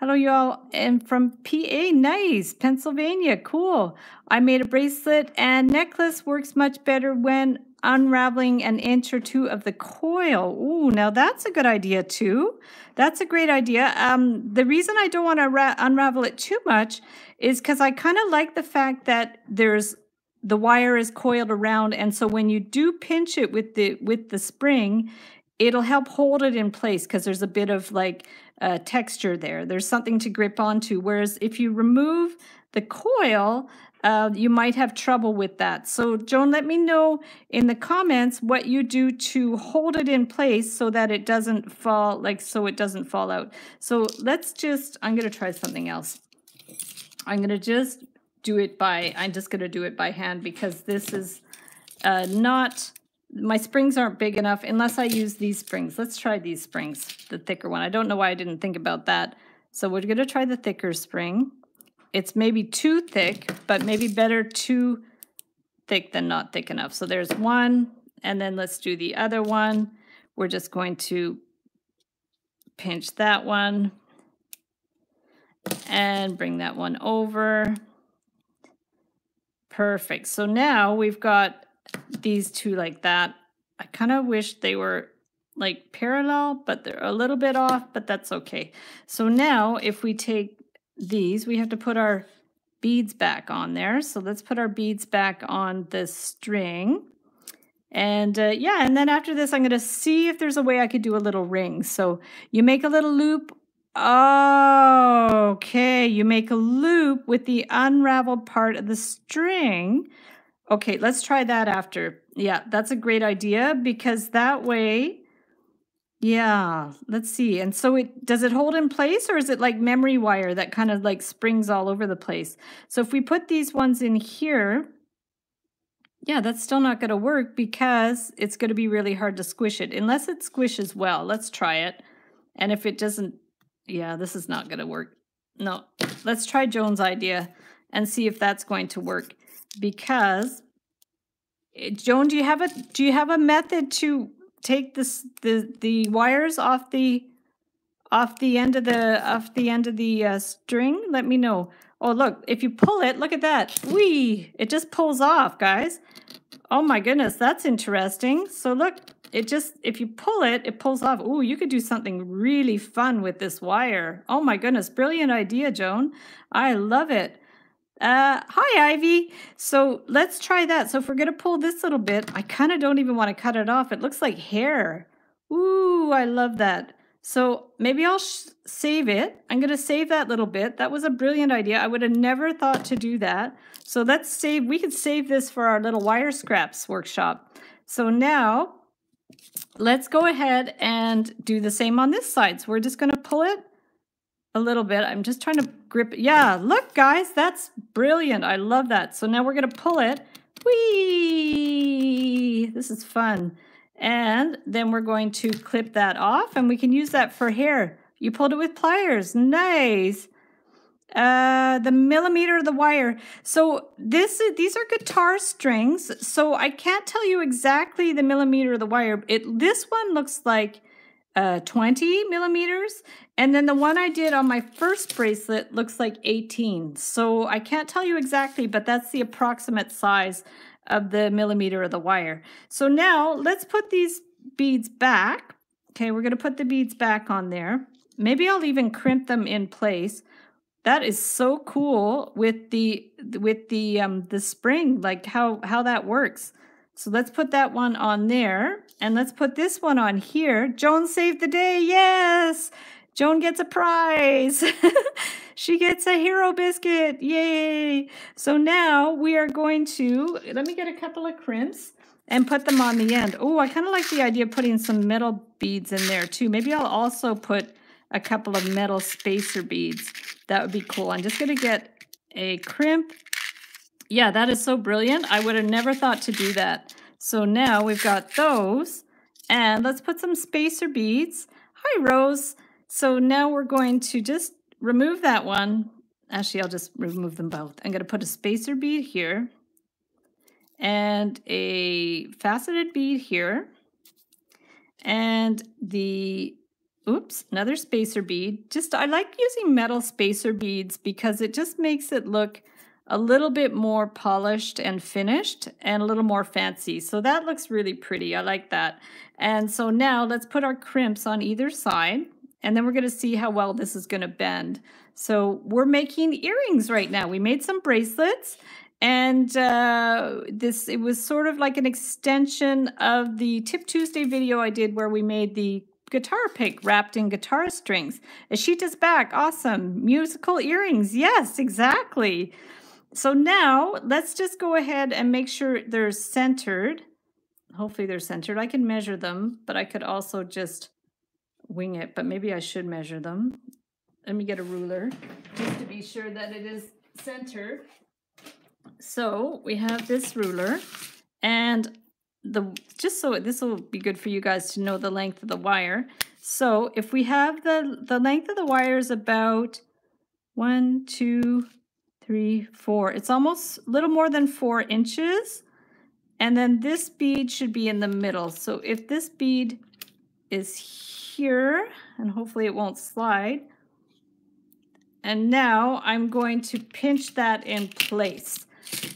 Hello, y'all. And from PA, nice. Pennsylvania, cool. I made a bracelet and necklace works much better when unraveling an inch or two of the coil. Ooh, now that's a good idea too. That's a great idea. Um, the reason I don't want to unravel it too much is because I kind of like the fact that there's the wire is coiled around, and so when you do pinch it with the with the spring, it'll help hold it in place because there's a bit of like uh, texture there. There's something to grip onto. Whereas if you remove the coil, uh, you might have trouble with that. So Joan, let me know in the comments what you do to hold it in place so that it doesn't fall, like so it doesn't fall out. So let's just, I'm going to try something else. I'm going to just do it by, I'm just going to do it by hand because this is uh, not, my springs aren't big enough unless I use these springs. Let's try these springs, the thicker one. I don't know why I didn't think about that. So we're going to try the thicker spring it's maybe too thick, but maybe better too thick than not thick enough. So there's one, and then let's do the other one. We're just going to pinch that one and bring that one over. Perfect. So now we've got these two like that. I kind of wish they were like parallel, but they're a little bit off, but that's okay. So now if we take these, we have to put our beads back on there. So let's put our beads back on the string. And uh, yeah, and then after this, I'm going to see if there's a way I could do a little ring. So you make a little loop Oh, okay. You make a loop with the unraveled part of the string. Okay, let's try that after. Yeah, that's a great idea because that way, yeah, let's see. And so it does it hold in place or is it like memory wire that kind of like springs all over the place? So if we put these ones in here, yeah, that's still not going to work because it's going to be really hard to squish it unless it squishes well. Let's try it. And if it doesn't, yeah, this is not going to work. No, let's try Joan's idea and see if that's going to work because eh, Joan, do you have a do you have a method to take this the the wires off the off the end of the off the end of the uh, string? Let me know. Oh, look, if you pull it, look at that. Whee! It just pulls off, guys. Oh my goodness, that's interesting. So look, it just, if you pull it, it pulls off. Ooh, you could do something really fun with this wire. Oh my goodness, brilliant idea, Joan. I love it. Uh, hi, Ivy. So let's try that. So if we're going to pull this little bit, I kind of don't even want to cut it off. It looks like hair. Ooh, I love that. So maybe I'll save it. I'm going to save that little bit. That was a brilliant idea. I would have never thought to do that. So let's save, we could save this for our little wire scraps workshop. So now let's go ahead and do the same on this side. So we're just going to pull it a little bit. I'm just trying to grip. Yeah, look guys, that's brilliant. I love that. So now we're going to pull it. Whee! This is fun. And then we're going to clip that off and we can use that for hair. You pulled it with pliers. Nice. Uh, the millimeter of the wire. So this is, these are guitar strings. So I can't tell you exactly the millimeter of the wire. It This one looks like uh, 20 millimeters. And then the one I did on my first bracelet looks like 18. So I can't tell you exactly, but that's the approximate size of the millimeter of the wire. So now let's put these beads back. Okay, we're going to put the beads back on there. Maybe I'll even crimp them in place. That is so cool with the with the um the spring, like how how that works. So let's put that one on there and let's put this one on here. Joan saved the day. Yes. Joan gets a prize. she gets a hero biscuit. Yay. So now we are going to, let me get a couple of crimps and put them on the end. Oh, I kind of like the idea of putting some metal beads in there too. Maybe I'll also put a couple of metal spacer beads. That would be cool. I'm just going to get a crimp. Yeah, that is so brilliant. I would have never thought to do that. So now we've got those. And let's put some spacer beads. Hi, Rose. So now we're going to just remove that one. Actually, I'll just remove them both. I'm going to put a spacer bead here and a faceted bead here and the oops another spacer bead just I like using metal spacer beads because it just makes it look a little bit more polished and finished and a little more fancy so that looks really pretty I like that and so now let's put our crimps on either side and then we're going to see how well this is going to bend. So we're making earrings right now. We made some bracelets and uh, this it was sort of like an extension of the Tip Tuesday video I did where we made the guitar pick wrapped in guitar strings. Ashita's back. Awesome. Musical earrings. Yes, exactly. So now let's just go ahead and make sure they're centered. Hopefully they're centered. I can measure them, but I could also just wing it, but maybe I should measure them. Let me get a ruler just to be sure that it is centered. So we have this ruler and the just so this will be good for you guys to know the length of the wire. So if we have the, the length of the wire is about one, two, three, four. It's almost a little more than four inches. And then this bead should be in the middle. So if this bead is here, and hopefully it won't slide. And now I'm going to pinch that in place.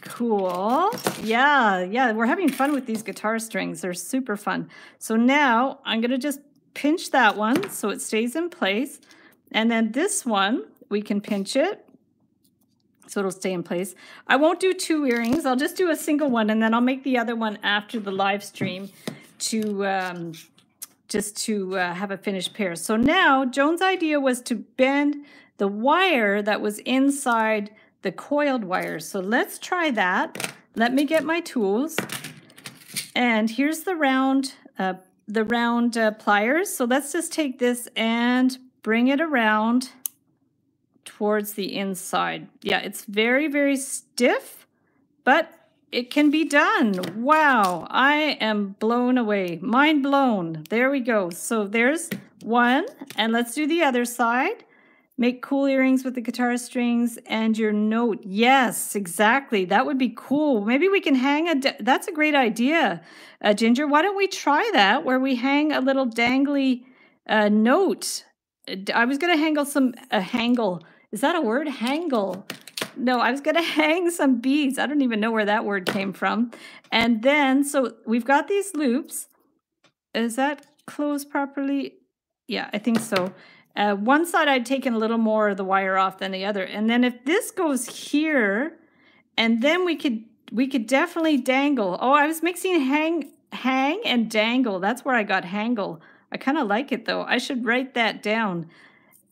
Cool. Yeah, yeah, we're having fun with these guitar strings. They're super fun. So now I'm going to just pinch that one so it stays in place. And then this one, we can pinch it so it'll stay in place. I won't do two earrings. I'll just do a single one and then I'll make the other one after the live stream to um, just to uh, have a finished pair. So now Joan's idea was to bend the wire that was inside the coiled wire. So let's try that. Let me get my tools. And here's the round, uh, the round uh, pliers. So let's just take this and bring it around towards the inside. Yeah, it's very, very stiff, but it can be done. Wow, I am blown away. Mind blown. There we go. So there's one, and let's do the other side. Make cool earrings with the guitar strings and your note. Yes, exactly. That would be cool. Maybe we can hang a, that's a great idea, uh, Ginger. Why don't we try that where we hang a little dangly uh, note? I was going to hangle some, a uh, hangle. Is that a word? Hangle. No, I was going to hang some beads. I don't even know where that word came from. And then, so we've got these loops. Is that closed properly? Yeah, I think so. Uh, one side I'd taken a little more of the wire off than the other. And then if this goes here, and then we could we could definitely dangle. Oh, I was mixing hang hang and dangle. That's where I got hangle. I kind of like it though. I should write that down.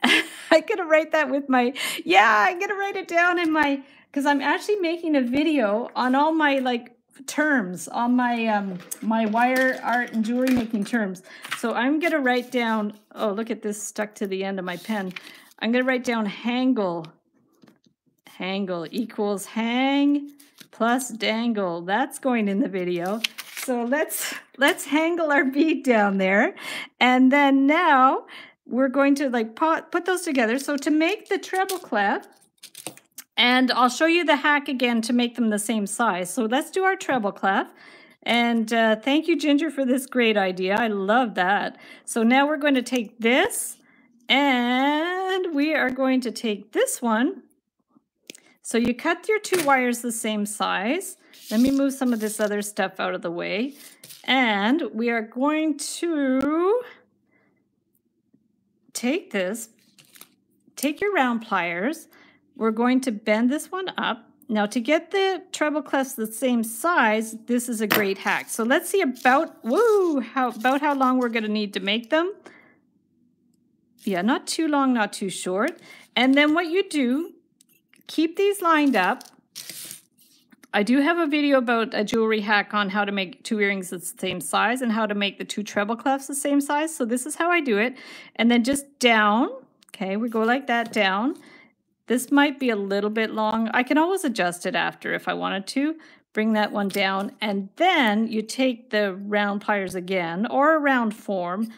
I gotta write that with my yeah, I gotta write it down in my because I'm actually making a video on all my like terms on my um my wire art and jewelry making terms. So i'm going to write down oh look at this stuck to the end of my pen. I'm going to write down hangle hangle equals hang plus dangle. That's going in the video. So let's let's hangle our bead down there. And then now we're going to like put, those together so to make the treble clef and I'll show you the hack again to make them the same size. So let's do our treble clef. And uh, thank you, Ginger, for this great idea. I love that. So now we're going to take this and we are going to take this one. So you cut your two wires the same size. Let me move some of this other stuff out of the way. And we are going to take this, take your round pliers, we're going to bend this one up. Now to get the treble clefs the same size, this is a great hack. So let's see about, woo, how, about how long we're gonna need to make them. Yeah, not too long, not too short. And then what you do, keep these lined up. I do have a video about a jewelry hack on how to make two earrings the same size and how to make the two treble clefs the same size. So this is how I do it. And then just down, okay, we go like that down. This might be a little bit long. I can always adjust it after if I wanted to. Bring that one down. And then you take the round pliers again or a round form.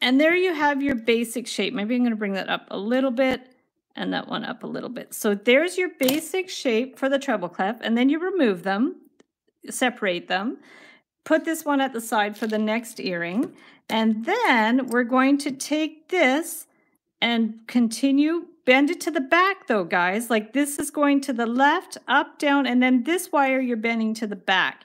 And there you have your basic shape. Maybe I'm going to bring that up a little bit and that one up a little bit. So there's your basic shape for the treble clef. And then you remove them, separate them. Put this one at the side for the next earring. And then we're going to take this and continue Bend it to the back though, guys. Like this is going to the left, up, down, and then this wire you're bending to the back.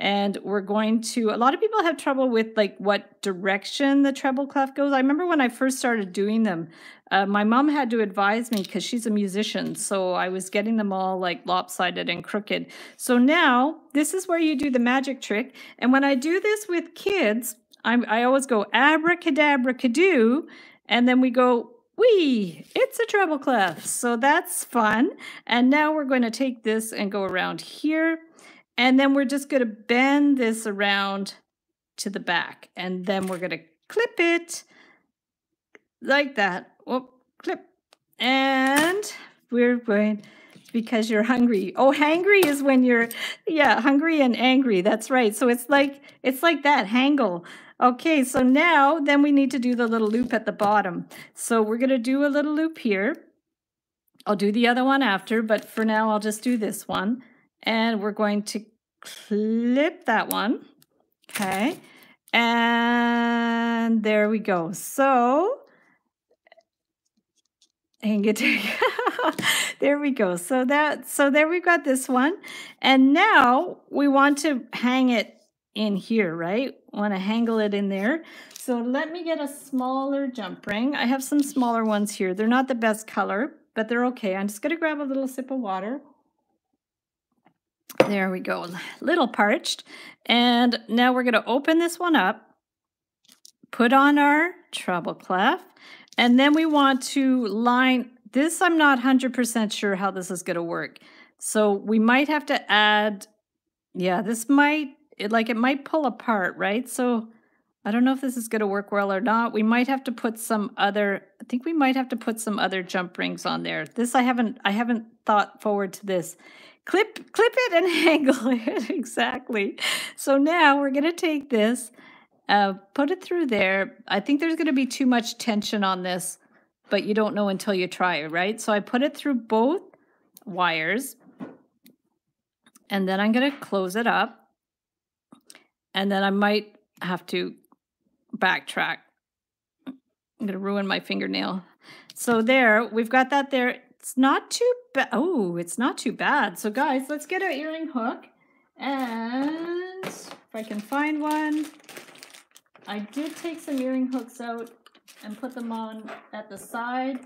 And we're going to, a lot of people have trouble with like what direction the treble clef goes. I remember when I first started doing them, uh, my mom had to advise me because she's a musician. So I was getting them all like lopsided and crooked. So now this is where you do the magic trick. And when I do this with kids, I'm, I always go abracadabra kadoo. And then we go Wee! It's a treble clef. So that's fun. And now we're going to take this and go around here. And then we're just going to bend this around to the back. And then we're going to clip it like that. Oh, clip. And we're going, because you're hungry. Oh, hangry is when you're, yeah, hungry and angry. That's right. So it's like, it's like that, hangle. Okay, so now then we need to do the little loop at the bottom. So we're going to do a little loop here. I'll do the other one after, but for now I'll just do this one. And we're going to clip that one. Okay, and there we go. So, and get there we go. So that so there we've got this one. And now we want to hang it in here, right? Want to hangle it in there. So let me get a smaller jump ring. I have some smaller ones here. They're not the best color, but they're okay. I'm just going to grab a little sip of water. There we go, little parched. And now we're going to open this one up, put on our treble clef. And then we want to line, this I'm not 100% sure how this is going to work. So we might have to add, yeah, this might, it, like it might pull apart, right? So I don't know if this is going to work well or not. We might have to put some other, I think we might have to put some other jump rings on there. This I haven't, I haven't thought forward to this. Clip, clip it and angle it, exactly. So now we're going to take this, uh, put it through there. I think there's going to be too much tension on this, but you don't know until you try it, right? So I put it through both wires and then I'm going to close it up. And then I might have to backtrack. I'm going to ruin my fingernail. So there, we've got that there. It's not too bad. Oh, it's not too bad. So guys, let's get our earring hook. And if I can find one, I did take some earring hooks out and put them on at the side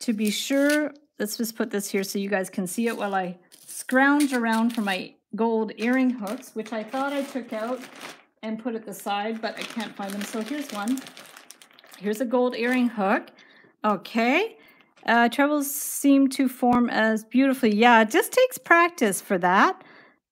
to be sure. Let's just put this here so you guys can see it while I scrounge around for my gold earring hooks, which I thought I took out and put at the side, but I can't find them. So here's one. Here's a gold earring hook. Okay. Uh, trebles seem to form as beautifully. Yeah, it just takes practice for that.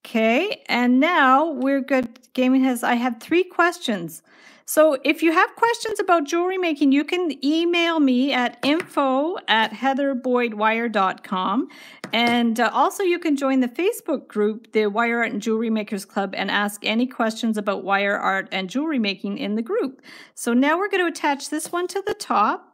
Okay, and now we're good. Gaming has, I have three questions. So if you have questions about jewelry making, you can email me at info at heatherboydwire.com. And uh, also you can join the Facebook group, the Wire Art and Jewelry Makers Club, and ask any questions about wire art and jewelry making in the group. So now we're going to attach this one to the top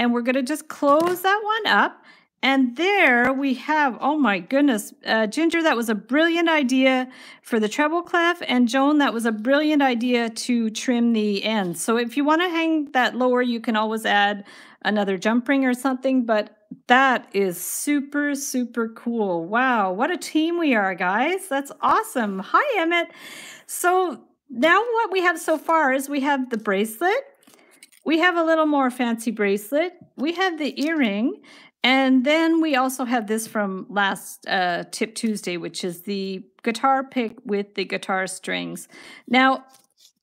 and we're going to just close that one up. And there we have, oh my goodness, uh, Ginger, that was a brilliant idea for the treble clef. And Joan, that was a brilliant idea to trim the ends. So if you want to hang that lower, you can always add another jump ring or something. But that is super, super cool. Wow, what a team we are, guys. That's awesome. Hi, Emmett. So now what we have so far is we have the bracelet. We have a little more fancy bracelet. We have the earring. And then we also have this from last uh, Tip Tuesday, which is the guitar pick with the guitar strings. Now,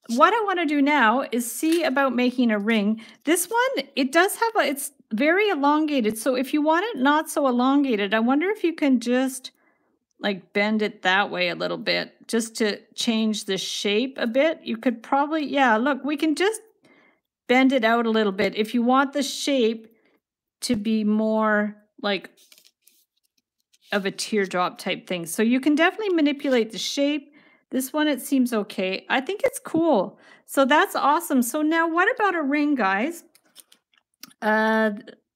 what I want to do now is see about making a ring. This one, it does have a, it's very elongated. So if you want it not so elongated, I wonder if you can just like bend it that way a little bit just to change the shape a bit. You could probably, yeah, look, we can just bend it out a little bit. If you want the shape to be more like of a teardrop type thing. So you can definitely manipulate the shape. This one, it seems okay. I think it's cool. So that's awesome. So now what about a ring, guys? Uh,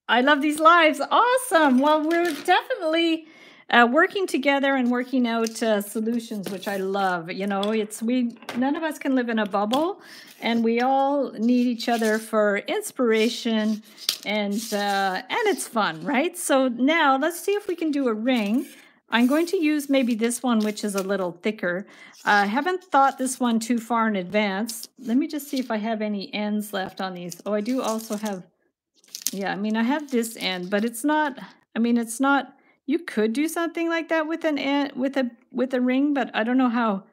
I love these lives. Awesome. Well, we're definitely uh, working together and working out uh, solutions, which I love. You know, it's we none of us can live in a bubble, and we all need each other for inspiration, and uh, and it's fun, right? So now let's see if we can do a ring. I'm going to use maybe this one, which is a little thicker. I haven't thought this one too far in advance. Let me just see if I have any ends left on these. Oh, I do also have, yeah, I mean, I have this end, but it's not, I mean, it's not you could do something like that with an with a with a ring, but I don't know how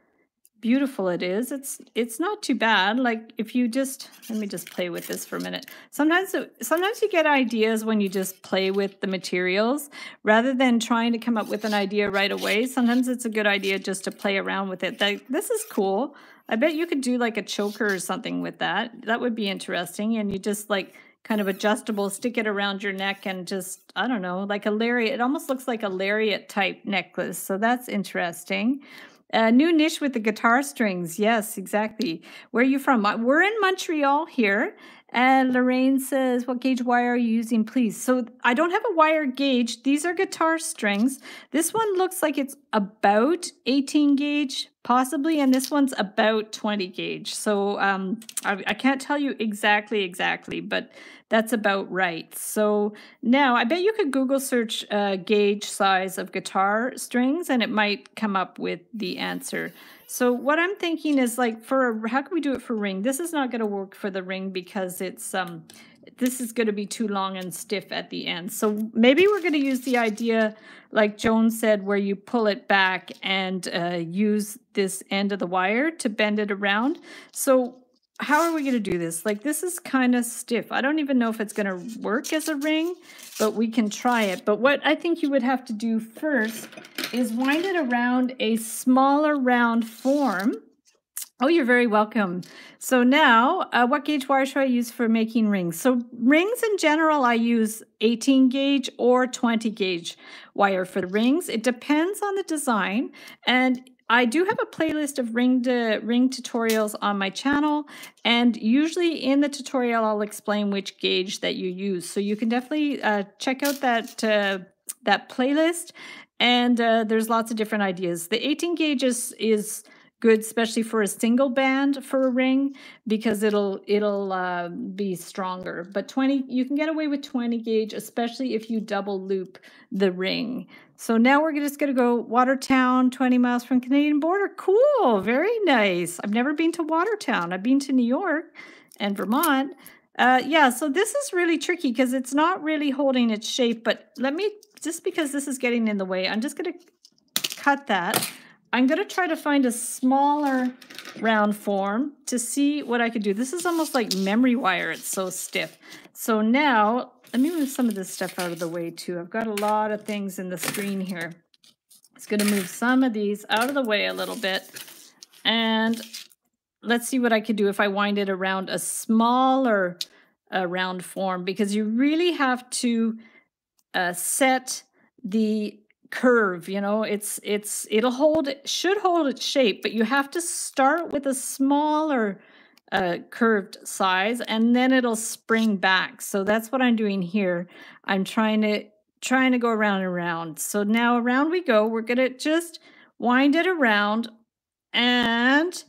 beautiful it is. It's it's not too bad. Like if you just let me just play with this for a minute. Sometimes sometimes you get ideas when you just play with the materials rather than trying to come up with an idea right away. Sometimes it's a good idea just to play around with it. Like this is cool. I bet you could do like a choker or something with that. That would be interesting. And you just like kind of adjustable, stick it around your neck and just, I don't know, like a lariat. It almost looks like a lariat type necklace. So that's interesting. A new niche with the guitar strings. Yes, exactly. Where are you from? We're in Montreal here. And Lorraine says, what gauge wire are you using, please? So I don't have a wire gauge. These are guitar strings. This one looks like it's about 18 gauge, possibly, and this one's about 20 gauge. So um, I, I can't tell you exactly, exactly, but that's about right. So now I bet you could Google search uh, gauge size of guitar strings and it might come up with the answer. So what I'm thinking is like for a, how can we do it for ring? This is not going to work for the ring because it's um this is going to be too long and stiff at the end. So maybe we're going to use the idea like Joan said where you pull it back and uh, use this end of the wire to bend it around. So how are we going to do this? Like, this is kind of stiff. I don't even know if it's going to work as a ring, but we can try it. But what I think you would have to do first is wind it around a smaller round form. Oh, you're very welcome. So now, uh, what gauge wire should I use for making rings? So rings in general, I use 18 gauge or 20 gauge wire for the rings. It depends on the design. And I do have a playlist of ring to ring tutorials on my channel, and usually in the tutorial I'll explain which gauge that you use. So you can definitely uh, check out that uh, that playlist, and uh, there's lots of different ideas. The 18 gauge is, is good especially for a single band for a ring because it'll it'll uh, be stronger. But 20 you can get away with 20 gauge especially if you double loop the ring. So now we're just going to go watertown 20 miles from canadian border. Cool! Very nice. I've never been to watertown. I've been to new york and vermont. Uh, yeah so this is really tricky because it's not really holding its shape but let me just because this is getting in the way i'm just going to cut that I'm going to try to find a smaller round form to see what I could do. This is almost like memory wire. It's so stiff. So now, let me move some of this stuff out of the way too. I've got a lot of things in the screen here. It's going to move some of these out of the way a little bit. And let's see what I could do if I wind it around a smaller uh, round form because you really have to uh, set the curve you know it's it's it'll hold should hold its shape but you have to start with a smaller uh, curved size and then it'll spring back. So that's what i'm doing here. I'm trying to trying to go around and around. So now around we go. We're gonna just wind it around and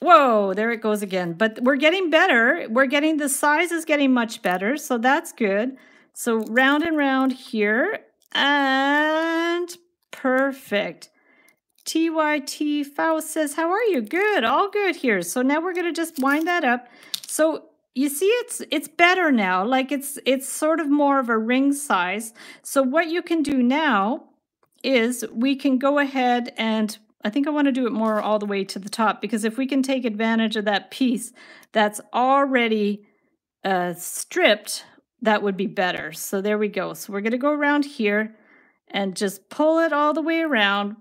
whoa there it goes again. But we're getting better. We're getting the size is getting much better so that's good. So round and round here and perfect. TYT Faust says, how are you? Good, all good here. So now we're going to just wind that up. So you see it's it's better now. Like it's it's sort of more of a ring size. So what you can do now is we can go ahead and I think I want to do it more all the way to the top because if we can take advantage of that piece that's already uh, stripped that would be better. So there we go. So we're going to go around here and just pull it all the way around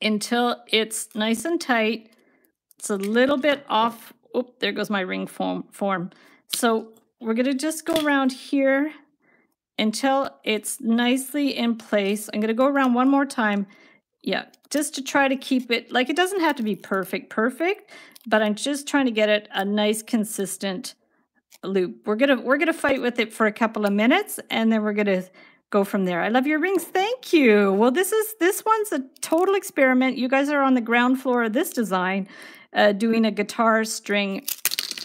until it's nice and tight. It's a little bit off. Oh, there goes my ring form. form. So we're going to just go around here until it's nicely in place. I'm going to go around one more time. Yeah, just to try to keep it, like it doesn't have to be perfect, perfect, but I'm just trying to get it a nice consistent loop. We're gonna we're gonna fight with it for a couple of minutes, and then we're gonna go from there. I love your rings. Thank you. Well, this is this one's a total experiment. You guys are on the ground floor of this design, uh, doing a guitar string.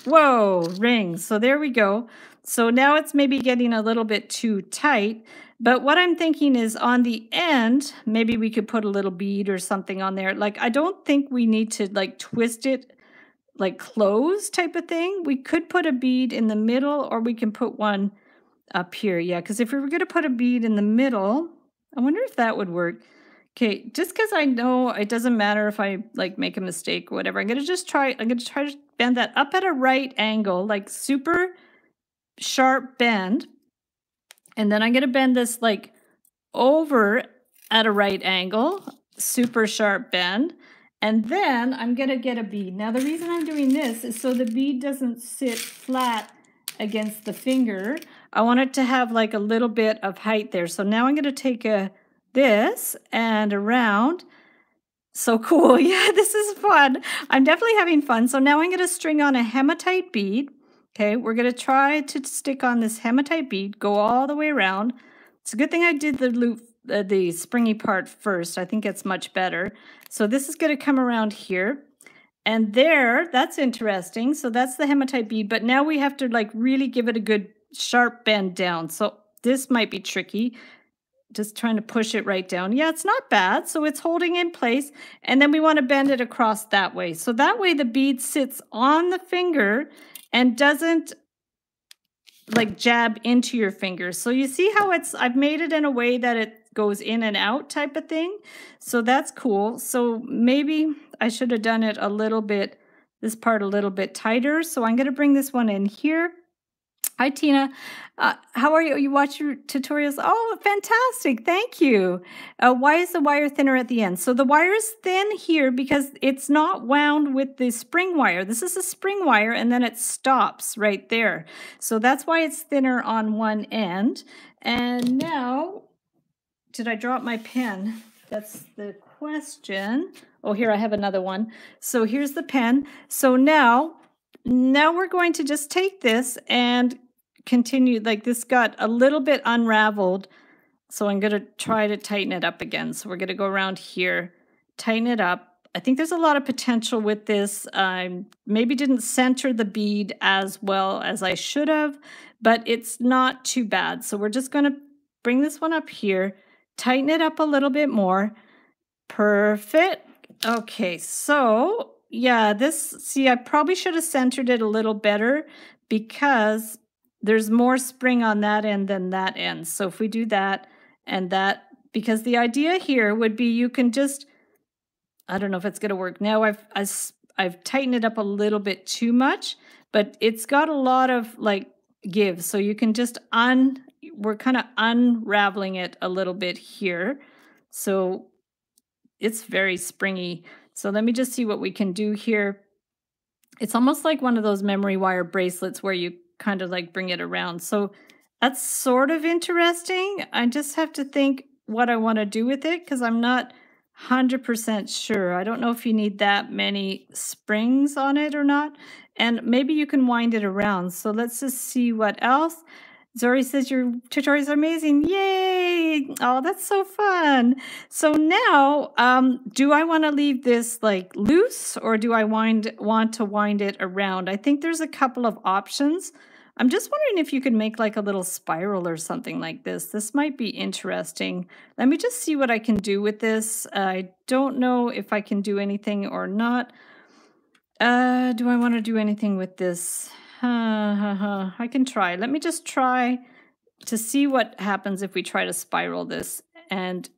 Whoa, rings. So there we go. So now it's maybe getting a little bit too tight. But what I'm thinking is on the end, maybe we could put a little bead or something on there. Like, I don't think we need to like twist it like close type of thing. We could put a bead in the middle or we can put one up here. Yeah, because if we were going to put a bead in the middle, I wonder if that would work. Okay, just because I know it doesn't matter if I like make a mistake or whatever, I'm going to just try, I'm going to try to bend that up at a right angle, like super sharp bend. And then I'm going to bend this like over at a right angle, super sharp bend. And then I'm going to get a bead. Now, the reason I'm doing this is so the bead doesn't sit flat against the finger. I want it to have like a little bit of height there. So now I'm going to take a this and around. So cool. Yeah, this is fun. I'm definitely having fun. So now I'm going to string on a hematite bead. Okay, we're going to try to stick on this hematite bead, go all the way around. It's a good thing I did the loop uh, the springy part first. I think it's much better. So this is going to come around here. And there, that's interesting. So that's the hematite bead. But now we have to like really give it a good sharp bend down. So this might be tricky. Just trying to push it right down. Yeah, it's not bad. So it's holding in place. And then we want to bend it across that way. So that way the bead sits on the finger and doesn't like jab into your finger. So you see how it's, I've made it in a way that it goes in and out type of thing. So that's cool. So maybe I should have done it a little bit this part a little bit tighter. So I'm going to bring this one in here. Hi, Tina. Uh, how are you? You watch your tutorials? Oh, fantastic. Thank you. Uh, why is the wire thinner at the end? So the wire is thin here because it's not wound with the spring wire. This is a spring wire and then it stops right there. So that's why it's thinner on one end. And now, did I drop my pen? That's the question. Oh, here I have another one. So here's the pen. So now, now we're going to just take this and continue, like this got a little bit unraveled. So I'm going to try to tighten it up again. So we're going to go around here, tighten it up. I think there's a lot of potential with this. I maybe didn't center the bead as well as I should have, but it's not too bad. So we're just going to bring this one up here, tighten it up a little bit more. Perfect. Okay, so yeah, this, see, I probably should have centered it a little better because there's more spring on that end than that end. So if we do that and that, because the idea here would be you can just, I don't know if it's going to work. Now I've, I've, I've tightened it up a little bit too much, but it's got a lot of like give. So you can just un, we're kind of unraveling it a little bit here. So it's very springy. So let me just see what we can do here. It's almost like one of those memory wire bracelets where you kind of like bring it around. So that's sort of interesting. I just have to think what I want to do with it because I'm not 100% sure. I don't know if you need that many springs on it or not. And maybe you can wind it around. So let's just see what else. Zori says your tutorials are amazing. Yay! Oh, that's so fun. So now, um, do I want to leave this like loose or do I wind want to wind it around? I think there's a couple of options. I'm just wondering if you could make like a little spiral or something like this. This might be interesting. Let me just see what I can do with this. I don't know if I can do anything or not. Uh, do I want to do anything with this? I can try. Let me just try to see what happens if we try to spiral this. And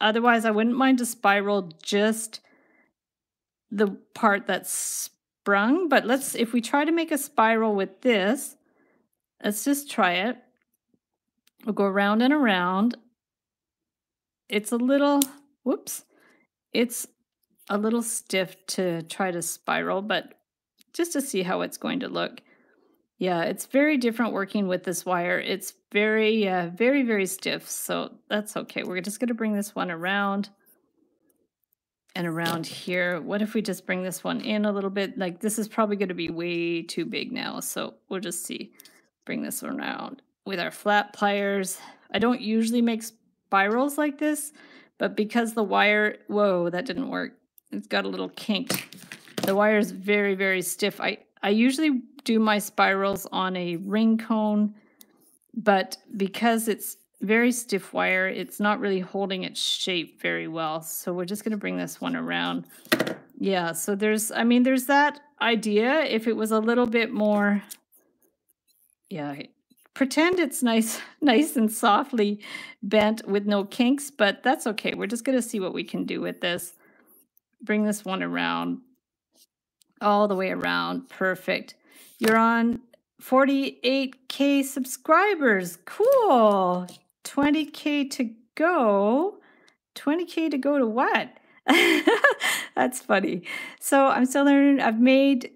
otherwise, I wouldn't mind to spiral just the part that's sprung. But let's, if we try to make a spiral with this, let's just try it. We'll go around and around. It's a little, whoops, it's a little stiff to try to spiral, but just to see how it's going to look. Yeah, it's very different working with this wire. It's very, uh, very, very stiff, so that's okay. We're just going to bring this one around and around here. What if we just bring this one in a little bit? Like this is probably going to be way too big now, so we'll just see. Bring this one around with our flat pliers. I don't usually make spirals like this, but because the wire, whoa, that didn't work. It's got a little kink. The wire is very, very stiff. I, I usually do my spirals on a ring cone, but because it's very stiff wire, it's not really holding its shape very well. So we're just going to bring this one around. Yeah, so there's, I mean, there's that idea. If it was a little bit more, yeah, pretend it's nice, nice and softly bent with no kinks, but that's okay. We're just going to see what we can do with this. Bring this one around all the way around. Perfect. You're on 48K subscribers. Cool. 20K to go. 20K to go to what? That's funny. So I'm still learning. I've made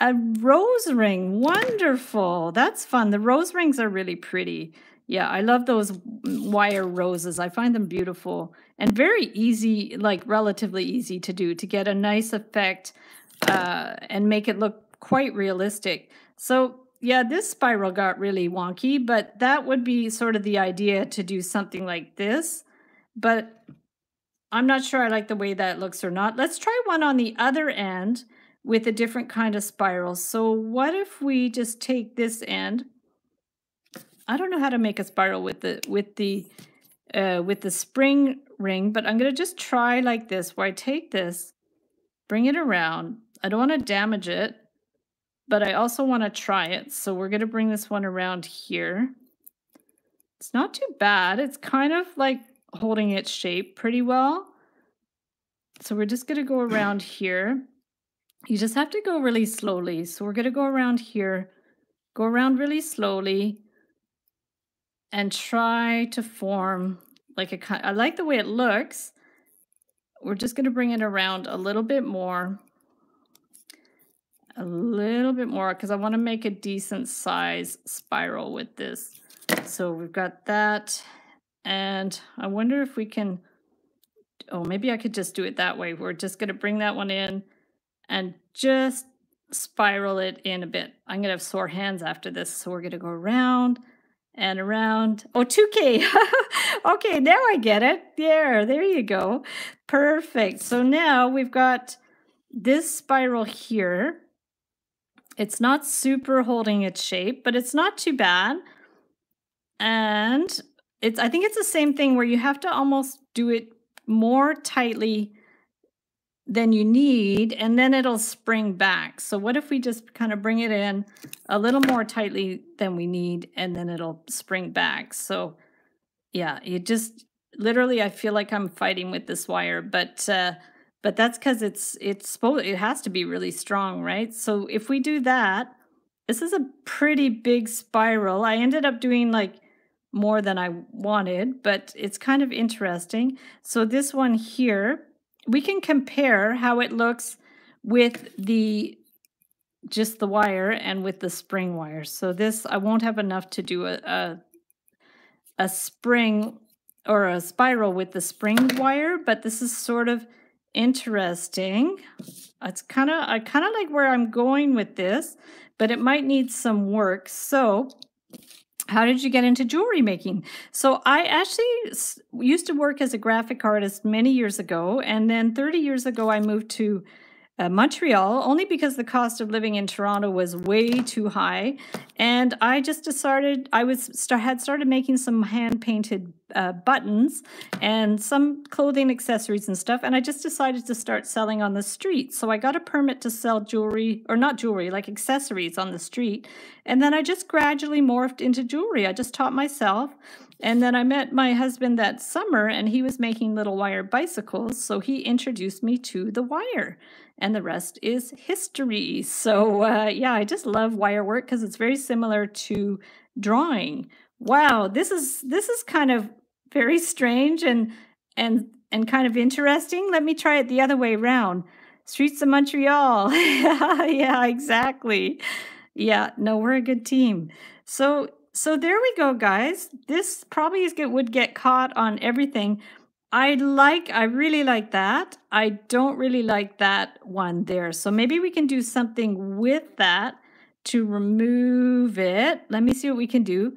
a rose ring. Wonderful. That's fun. The rose rings are really pretty. Yeah, I love those wire roses. I find them beautiful and very easy, like relatively easy to do to get a nice effect uh, and make it look quite realistic. So yeah, this spiral got really wonky, but that would be sort of the idea to do something like this. But I'm not sure I like the way that looks or not. Let's try one on the other end with a different kind of spiral. So what if we just take this end? I don't know how to make a spiral with the with the uh, with the spring ring, but I'm going to just try like this where I take this, bring it around, I don't want to damage it, but I also want to try it. So we're going to bring this one around here. It's not too bad. It's kind of like holding its shape pretty well. So we're just going to go around here. you just have to go really slowly. So we're going to go around here, go around really slowly and try to form like a, I like the way it looks. We're just going to bring it around a little bit more, a little bit more because I want to make a decent size spiral with this. So we've got that. And I wonder if we can, oh, maybe I could just do it that way. We're just going to bring that one in and just spiral it in a bit. I'm going to have sore hands after this. So we're going to go around and around. Oh, 2K. okay, now I get it. There, there you go. Perfect. So now we've got this spiral here. It's not super holding its shape, but it's not too bad. And it's I think it's the same thing where you have to almost do it more tightly than you need, and then it'll spring back. So what if we just kind of bring it in a little more tightly than we need, and then it'll spring back. So yeah, you just literally, I feel like I'm fighting with this wire, but uh, but that's because it's it's supposed it has to be really strong, right? So if we do that, this is a pretty big spiral. I ended up doing like more than I wanted, but it's kind of interesting. So this one here, we can compare how it looks with the just the wire and with the spring wire. So this, I won't have enough to do a, a, a spring or a spiral with the spring wire, but this is sort of interesting. It's kind of, I kind of like where I'm going with this, but it might need some work. So how did you get into jewelry making? So I actually used to work as a graphic artist many years ago, and then 30 years ago I moved to uh, Montreal only because the cost of living in Toronto was way too high. And I just decided I was start, had started making some hand painted uh, buttons and some clothing accessories and stuff. And I just decided to start selling on the street. So I got a permit to sell jewelry or not jewelry, like accessories on the street. And then I just gradually morphed into jewelry. I just taught myself. And then I met my husband that summer and he was making little wire bicycles. So he introduced me to the wire and the rest is history. So uh, yeah, I just love wire work because it's very similar to drawing. Wow, this is this is kind of very strange and and and kind of interesting. Let me try it the other way around. Streets of Montreal. yeah, exactly. Yeah, no, we're a good team. So so there we go, guys. This probably is get, would get caught on everything. I like, I really like that. I don't really like that one there. So maybe we can do something with that to remove it. Let me see what we can do.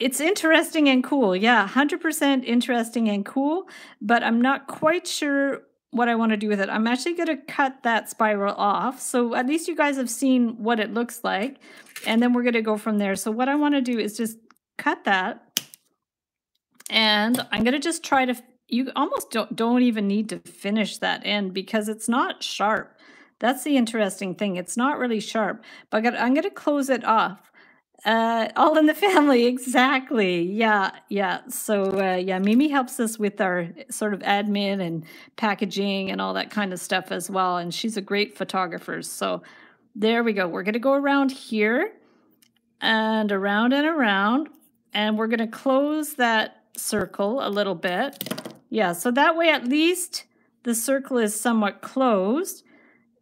It's interesting and cool. Yeah, 100% interesting and cool, but I'm not quite sure what I want to do with it. I'm actually going to cut that spiral off. So at least you guys have seen what it looks like. And then we're going to go from there. So what I want to do is just cut that. And I'm going to just try to you almost don't don't even need to finish that end because it's not sharp. That's the interesting thing. It's not really sharp. But I'm going to close it off. Uh, all in the family, exactly. Yeah, yeah. So uh, yeah, Mimi helps us with our sort of admin and packaging and all that kind of stuff as well. And she's a great photographer. So there we go. We're going to go around here and around and around, and we're going to close that circle a little bit. Yeah, so that way at least the circle is somewhat closed.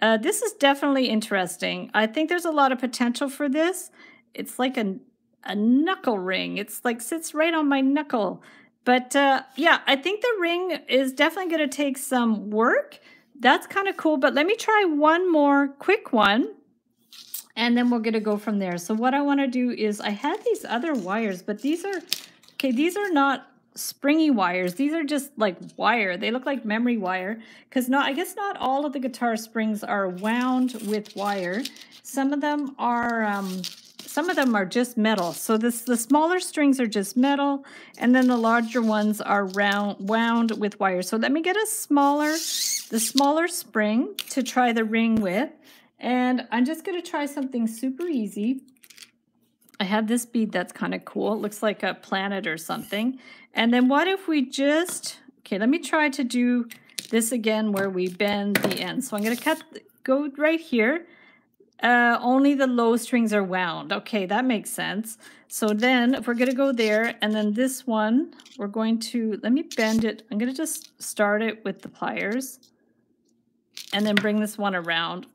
Uh, this is definitely interesting. I think there's a lot of potential for this. It's like a, a knuckle ring. It's like sits right on my knuckle. But uh, yeah, I think the ring is definitely going to take some work. That's kind of cool. But let me try one more quick one. And then we're going to go from there. So what I want to do is I had these other wires, but these are, okay, these are not springy wires. These are just like wire. They look like memory wire because not I guess not all of the guitar springs are wound with wire. Some of them are um, some of them are just metal. So this the smaller strings are just metal and then the larger ones are round wound with wire. So let me get a smaller the smaller spring to try the ring with. And I'm just going to try something super easy. I have this bead that's kind of cool. It looks like a planet or something. And then what if we just, okay, let me try to do this again where we bend the end. So I'm going to cut, go right here. Uh, only the low strings are wound. Okay, that makes sense. So then if we're going to go there, and then this one, we're going to, let me bend it. I'm going to just start it with the pliers and then bring this one around.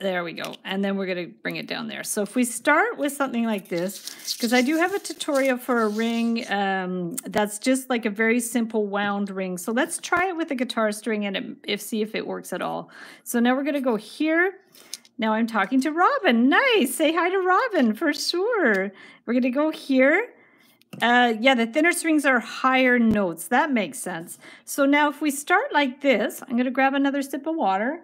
There we go. And then we're going to bring it down there. So if we start with something like this, because I do have a tutorial for a ring um, that's just like a very simple wound ring. So let's try it with a guitar string and if see if it works at all. So now we're going to go here. Now I'm talking to Robin. Nice. Say hi to Robin for sure. We're going to go here. Uh, yeah, the thinner strings are higher notes. That makes sense. So now if we start like this, I'm going to grab another sip of water.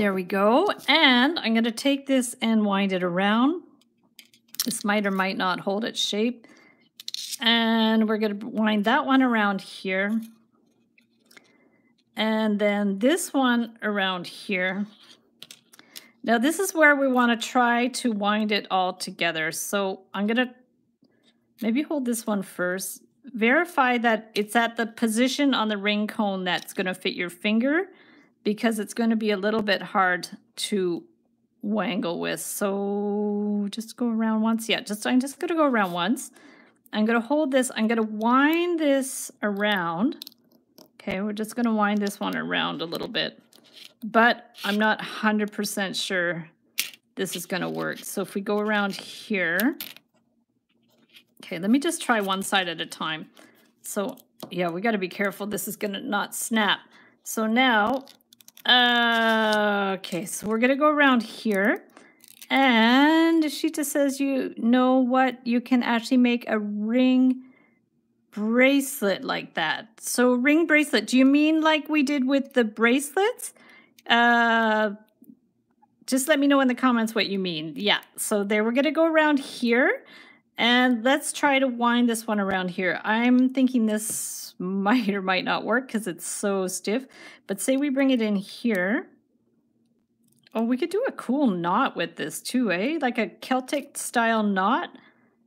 There we go. And I'm going to take this and wind it around. This might or might not hold its shape. And we're going to wind that one around here. And then this one around here. Now this is where we want to try to wind it all together. So I'm going to maybe hold this one first. Verify that it's at the position on the ring cone that's going to fit your finger because it's going to be a little bit hard to wangle with. So just go around once. Yeah, just I'm just going to go around once. I'm going to hold this. I'm going to wind this around. Okay, we're just going to wind this one around a little bit. But I'm not 100% sure this is going to work. So if we go around here. Okay, let me just try one side at a time. So yeah, we got to be careful. This is going to not snap. So now uh, okay, so we're going to go around here. And she just says you know what? You can actually make a ring bracelet like that. So ring bracelet, do you mean like we did with the bracelets? Uh, just let me know in the comments what you mean. Yeah, so there we're going to go around here. And let's try to wind this one around here. I'm thinking this might or might not work because it's so stiff. But say we bring it in here. Oh, we could do a cool knot with this too, eh? Like a Celtic style knot.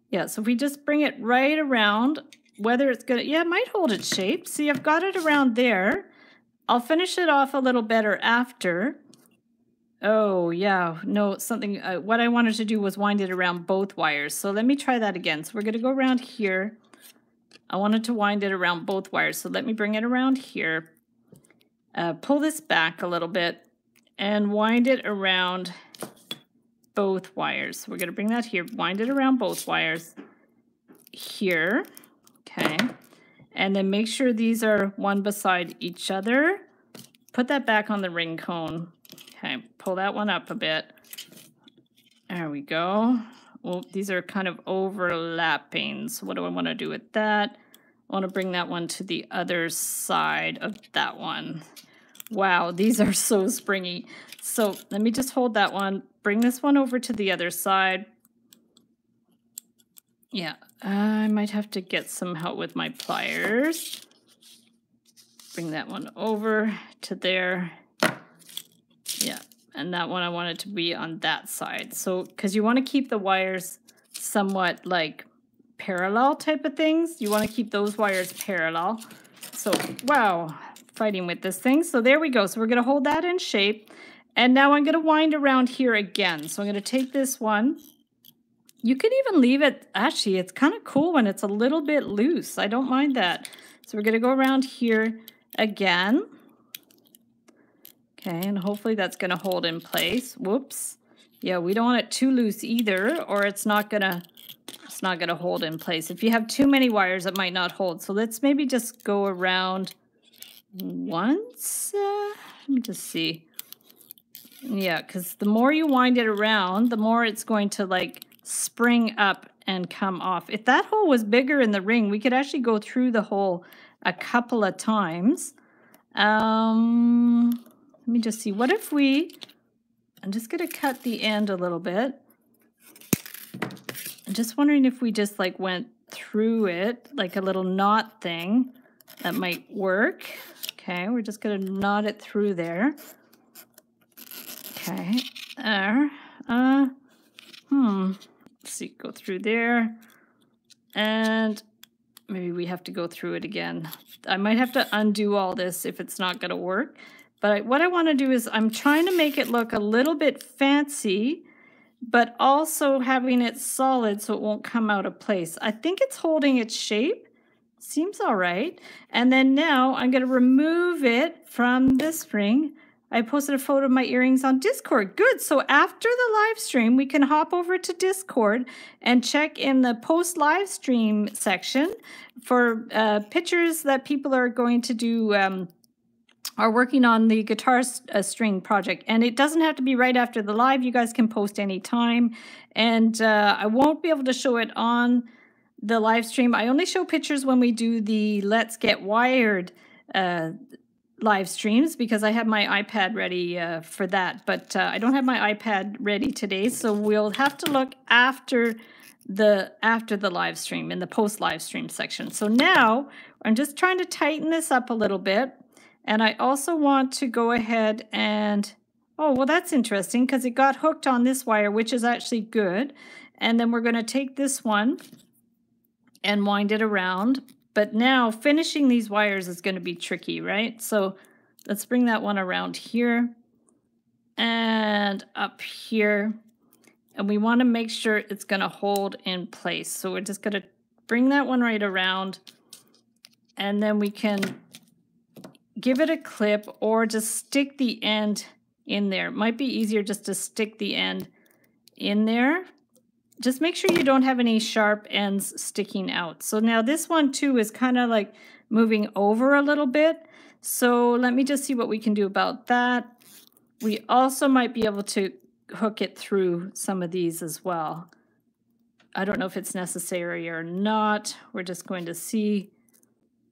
Yeah, so if we just bring it right around, whether it's gonna, yeah, it might hold its shape. See, I've got it around there. I'll finish it off a little better after. Oh, yeah. No, something, uh, what I wanted to do was wind it around both wires. So let me try that again. So we're going to go around here. I wanted to wind it around both wires. So let me bring it around here. Uh, pull this back a little bit and wind it around both wires. We're going to bring that here, wind it around both wires here. Okay. And then make sure these are one beside each other. Put that back on the ring cone. Okay, pull that one up a bit. There we go. Well, these are kind of overlapping. So what do I want to do with that? I want to bring that one to the other side of that one. Wow, these are so springy. So let me just hold that one. Bring this one over to the other side. Yeah, I might have to get some help with my pliers. Bring that one over to there. Yeah, and that one I want it to be on that side. So, because you want to keep the wires somewhat like parallel type of things. You want to keep those wires parallel. So, wow, fighting with this thing. So there we go. So we're going to hold that in shape. And now I'm going to wind around here again. So I'm going to take this one. You could even leave it, actually, it's kind of cool when it's a little bit loose. I don't mind that. So we're going to go around here again. Okay, and hopefully that's going to hold in place. Whoops. Yeah, we don't want it too loose either, or it's not going to it's not going to hold in place. If you have too many wires, it might not hold. So let's maybe just go around once. Uh, let me just see. Yeah, because the more you wind it around, the more it's going to like spring up and come off. If that hole was bigger in the ring, we could actually go through the hole a couple of times. Um, let me just see. What if we, I'm just going to cut the end a little bit. I'm just wondering if we just like went through it like a little knot thing. That might work. Okay, we're just going to knot it through there. Okay, there. Uh, hmm. Let's see, go through there. And maybe we have to go through it again. I might have to undo all this if it's not going to work. But what I want to do is I'm trying to make it look a little bit fancy, but also having it solid so it won't come out of place. I think it's holding its shape. Seems all right. And then now I'm going to remove it from this ring. I posted a photo of my earrings on Discord. Good. So after the live stream, we can hop over to Discord and check in the post live stream section for uh, pictures that people are going to do. Um, are working on the guitar uh, string project and it doesn't have to be right after the live. You guys can post anytime and uh, i won't be able to show it on the live stream. I only show pictures when we do the let's get wired uh, live streams because I have my iPad ready uh, for that, but uh, I don't have my iPad ready today, so we'll have to look after the after the live stream in the post live stream section. So now I'm just trying to tighten this up a little bit, and I also want to go ahead and oh well that's interesting because it got hooked on this wire, which is actually good. And then we're going to take this one and wind it around but now finishing these wires is going to be tricky, right? So let's bring that one around here and up here. And we want to make sure it's going to hold in place. So we're just going to bring that one right around. And then we can give it a clip or just stick the end in there. It might be easier just to stick the end in there just make sure you don't have any sharp ends sticking out. So now this one too is kind of like moving over a little bit. So let me just see what we can do about that. We also might be able to hook it through some of these as well. I don't know if it's necessary or not. We're just going to see.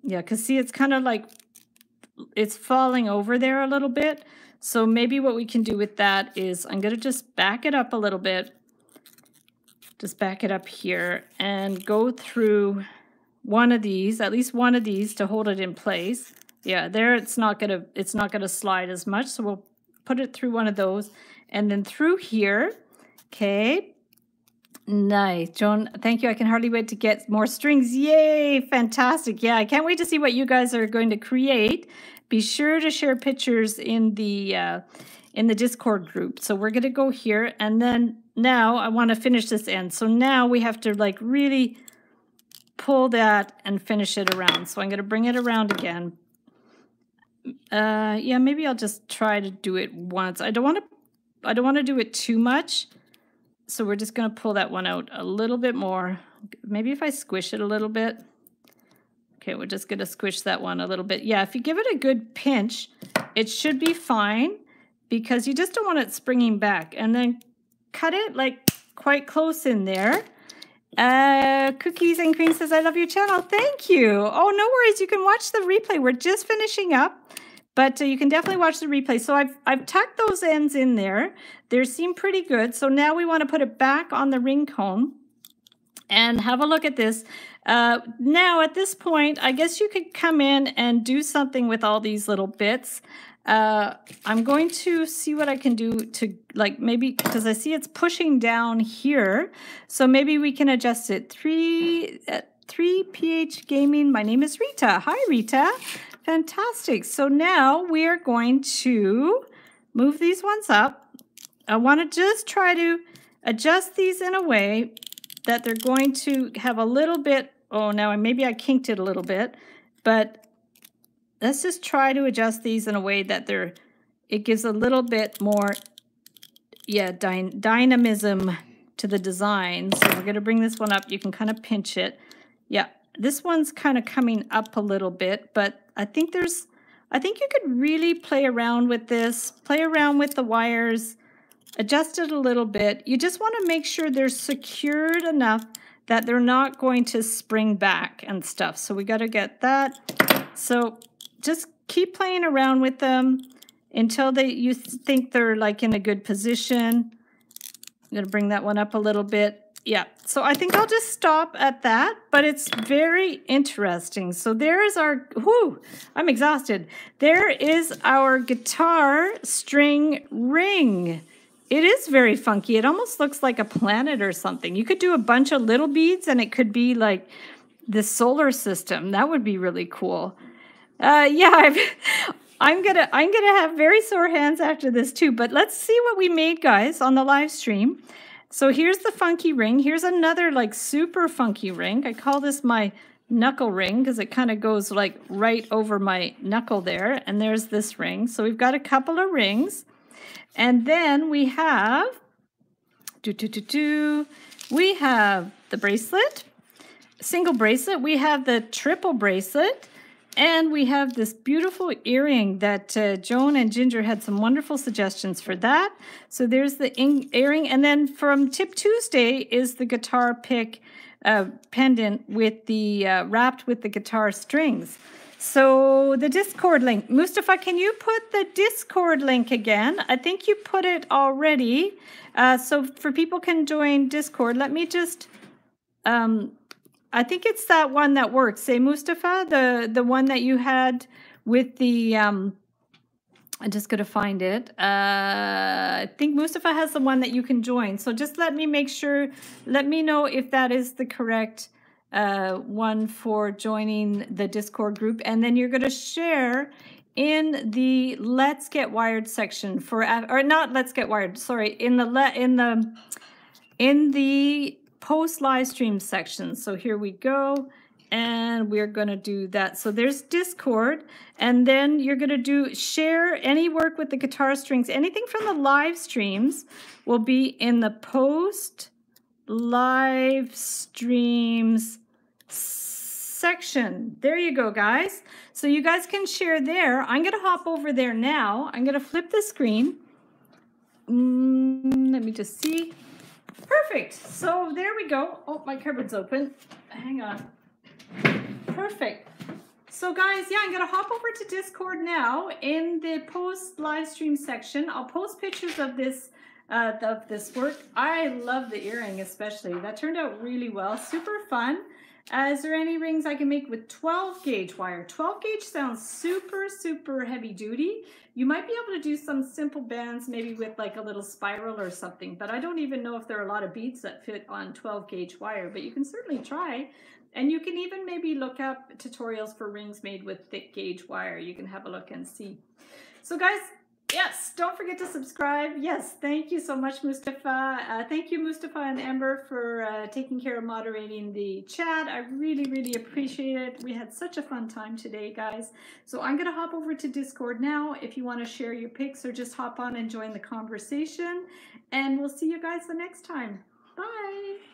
Yeah, because see, it's kind of like it's falling over there a little bit. So maybe what we can do with that is I'm going to just back it up a little bit just back it up here and go through one of these, at least one of these to hold it in place. Yeah, there it's not gonna it's not gonna slide as much, so we'll put it through one of those. And then through here, okay. Nice, Joan. Thank you. I can hardly wait to get more strings. Yay, fantastic. Yeah, I can't wait to see what you guys are going to create. Be sure to share pictures in the uh, in the Discord group. So we're going to go here and then now I want to finish this end. So now we have to like really pull that and finish it around. So I'm going to bring it around again. Uh, yeah, maybe I'll just try to do it once. I don't want to, I don't want to do it too much. So we're just going to pull that one out a little bit more. Maybe if I squish it a little bit. Okay, we're just going to squish that one a little bit. Yeah, if you give it a good pinch, it should be fine because you just don't want it springing back. And then cut it like quite close in there. Uh, Cookies and Cream says, I love your channel. Thank you. Oh, no worries. You can watch the replay. We're just finishing up, but uh, you can definitely watch the replay. So I've, I've tucked those ends in there. They seem pretty good. So now we want to put it back on the ring comb and have a look at this. Uh, now, at this point, I guess you could come in and do something with all these little bits. Uh, I'm going to see what I can do to like maybe because I see it's pushing down here. So maybe we can adjust it. Three, uh, three PH Gaming. My name is Rita. Hi, Rita. Fantastic. So now we are going to move these ones up. I want to just try to adjust these in a way that they're going to have a little bit, oh, now maybe I kinked it a little bit, but let's just try to adjust these in a way that they're, it gives a little bit more, yeah, dy dynamism to the design. So we're going to bring this one up. You can kind of pinch it. Yeah, this one's kind of coming up a little bit, but I think there's, I think you could really play around with this, play around with the wires, adjust it a little bit. You just want to make sure they're secured enough that they're not going to spring back and stuff. So we got to get that. So just keep playing around with them until they you think they're like in a good position. I'm going to bring that one up a little bit. Yeah, so I think I'll just stop at that, but it's very interesting. So there is our, whoo, I'm exhausted. There is our guitar string ring. It is very funky. It almost looks like a planet or something. You could do a bunch of little beads and it could be like the solar system. That would be really cool. Uh, yeah, I've, I'm gonna I'm gonna have very sore hands after this too. But let's see what we made, guys, on the live stream. So here's the funky ring. Here's another like super funky ring. I call this my knuckle ring because it kind of goes like right over my knuckle there. And there's this ring. So we've got a couple of rings. And then we have, do, do, do, do, we have the bracelet, single bracelet. We have the triple bracelet. And we have this beautiful earring that uh, Joan and Ginger had some wonderful suggestions for that. So there's the earring. And then from Tip Tuesday is the guitar pick uh, pendant with the uh, wrapped with the guitar strings. So the Discord link. Mustafa, can you put the Discord link again? I think you put it already. Uh, so for people can join Discord, let me just um, I think it's that one that works. Say Mustafa, the the one that you had with the um I'm just to find it. Uh, I think Mustafa has the one that you can join. So just let me make sure, let me know if that is the correct uh, one for joining the Discord group. And then you're going to share in the Let's Get Wired section for, or not Let's Get Wired, sorry, in the, le in the, in the post live stream section. So here we go. And we're going to do that. So there's Discord. And then you're going to do share any work with the guitar strings. Anything from the live streams will be in the post live streams section. There you go, guys. So you guys can share there. I'm going to hop over there now. I'm going to flip the screen. Mm, let me just see. Perfect. So there we go. Oh, my cupboard's open. Hang on. Perfect. So guys, yeah, I'm going to hop over to Discord now. In the post live stream section, I'll post pictures of this uh, of this work. I love the earring especially. That turned out really well. Super fun. Uh, is there any rings I can make with 12 gauge wire? 12 gauge sounds super, super heavy duty. You might be able to do some simple bands, maybe with like a little spiral or something, but I don't even know if there are a lot of beads that fit on 12 gauge wire, but you can certainly try. And you can even maybe look up tutorials for rings made with thick gauge wire. You can have a look and see. So guys, Yes, don't forget to subscribe. Yes, thank you so much, Mustafa. Uh, thank you, Mustafa and Amber, for uh, taking care of moderating the chat. I really, really appreciate it. We had such a fun time today, guys. So I'm going to hop over to Discord now if you want to share your pics or just hop on and join the conversation. And we'll see you guys the next time. Bye.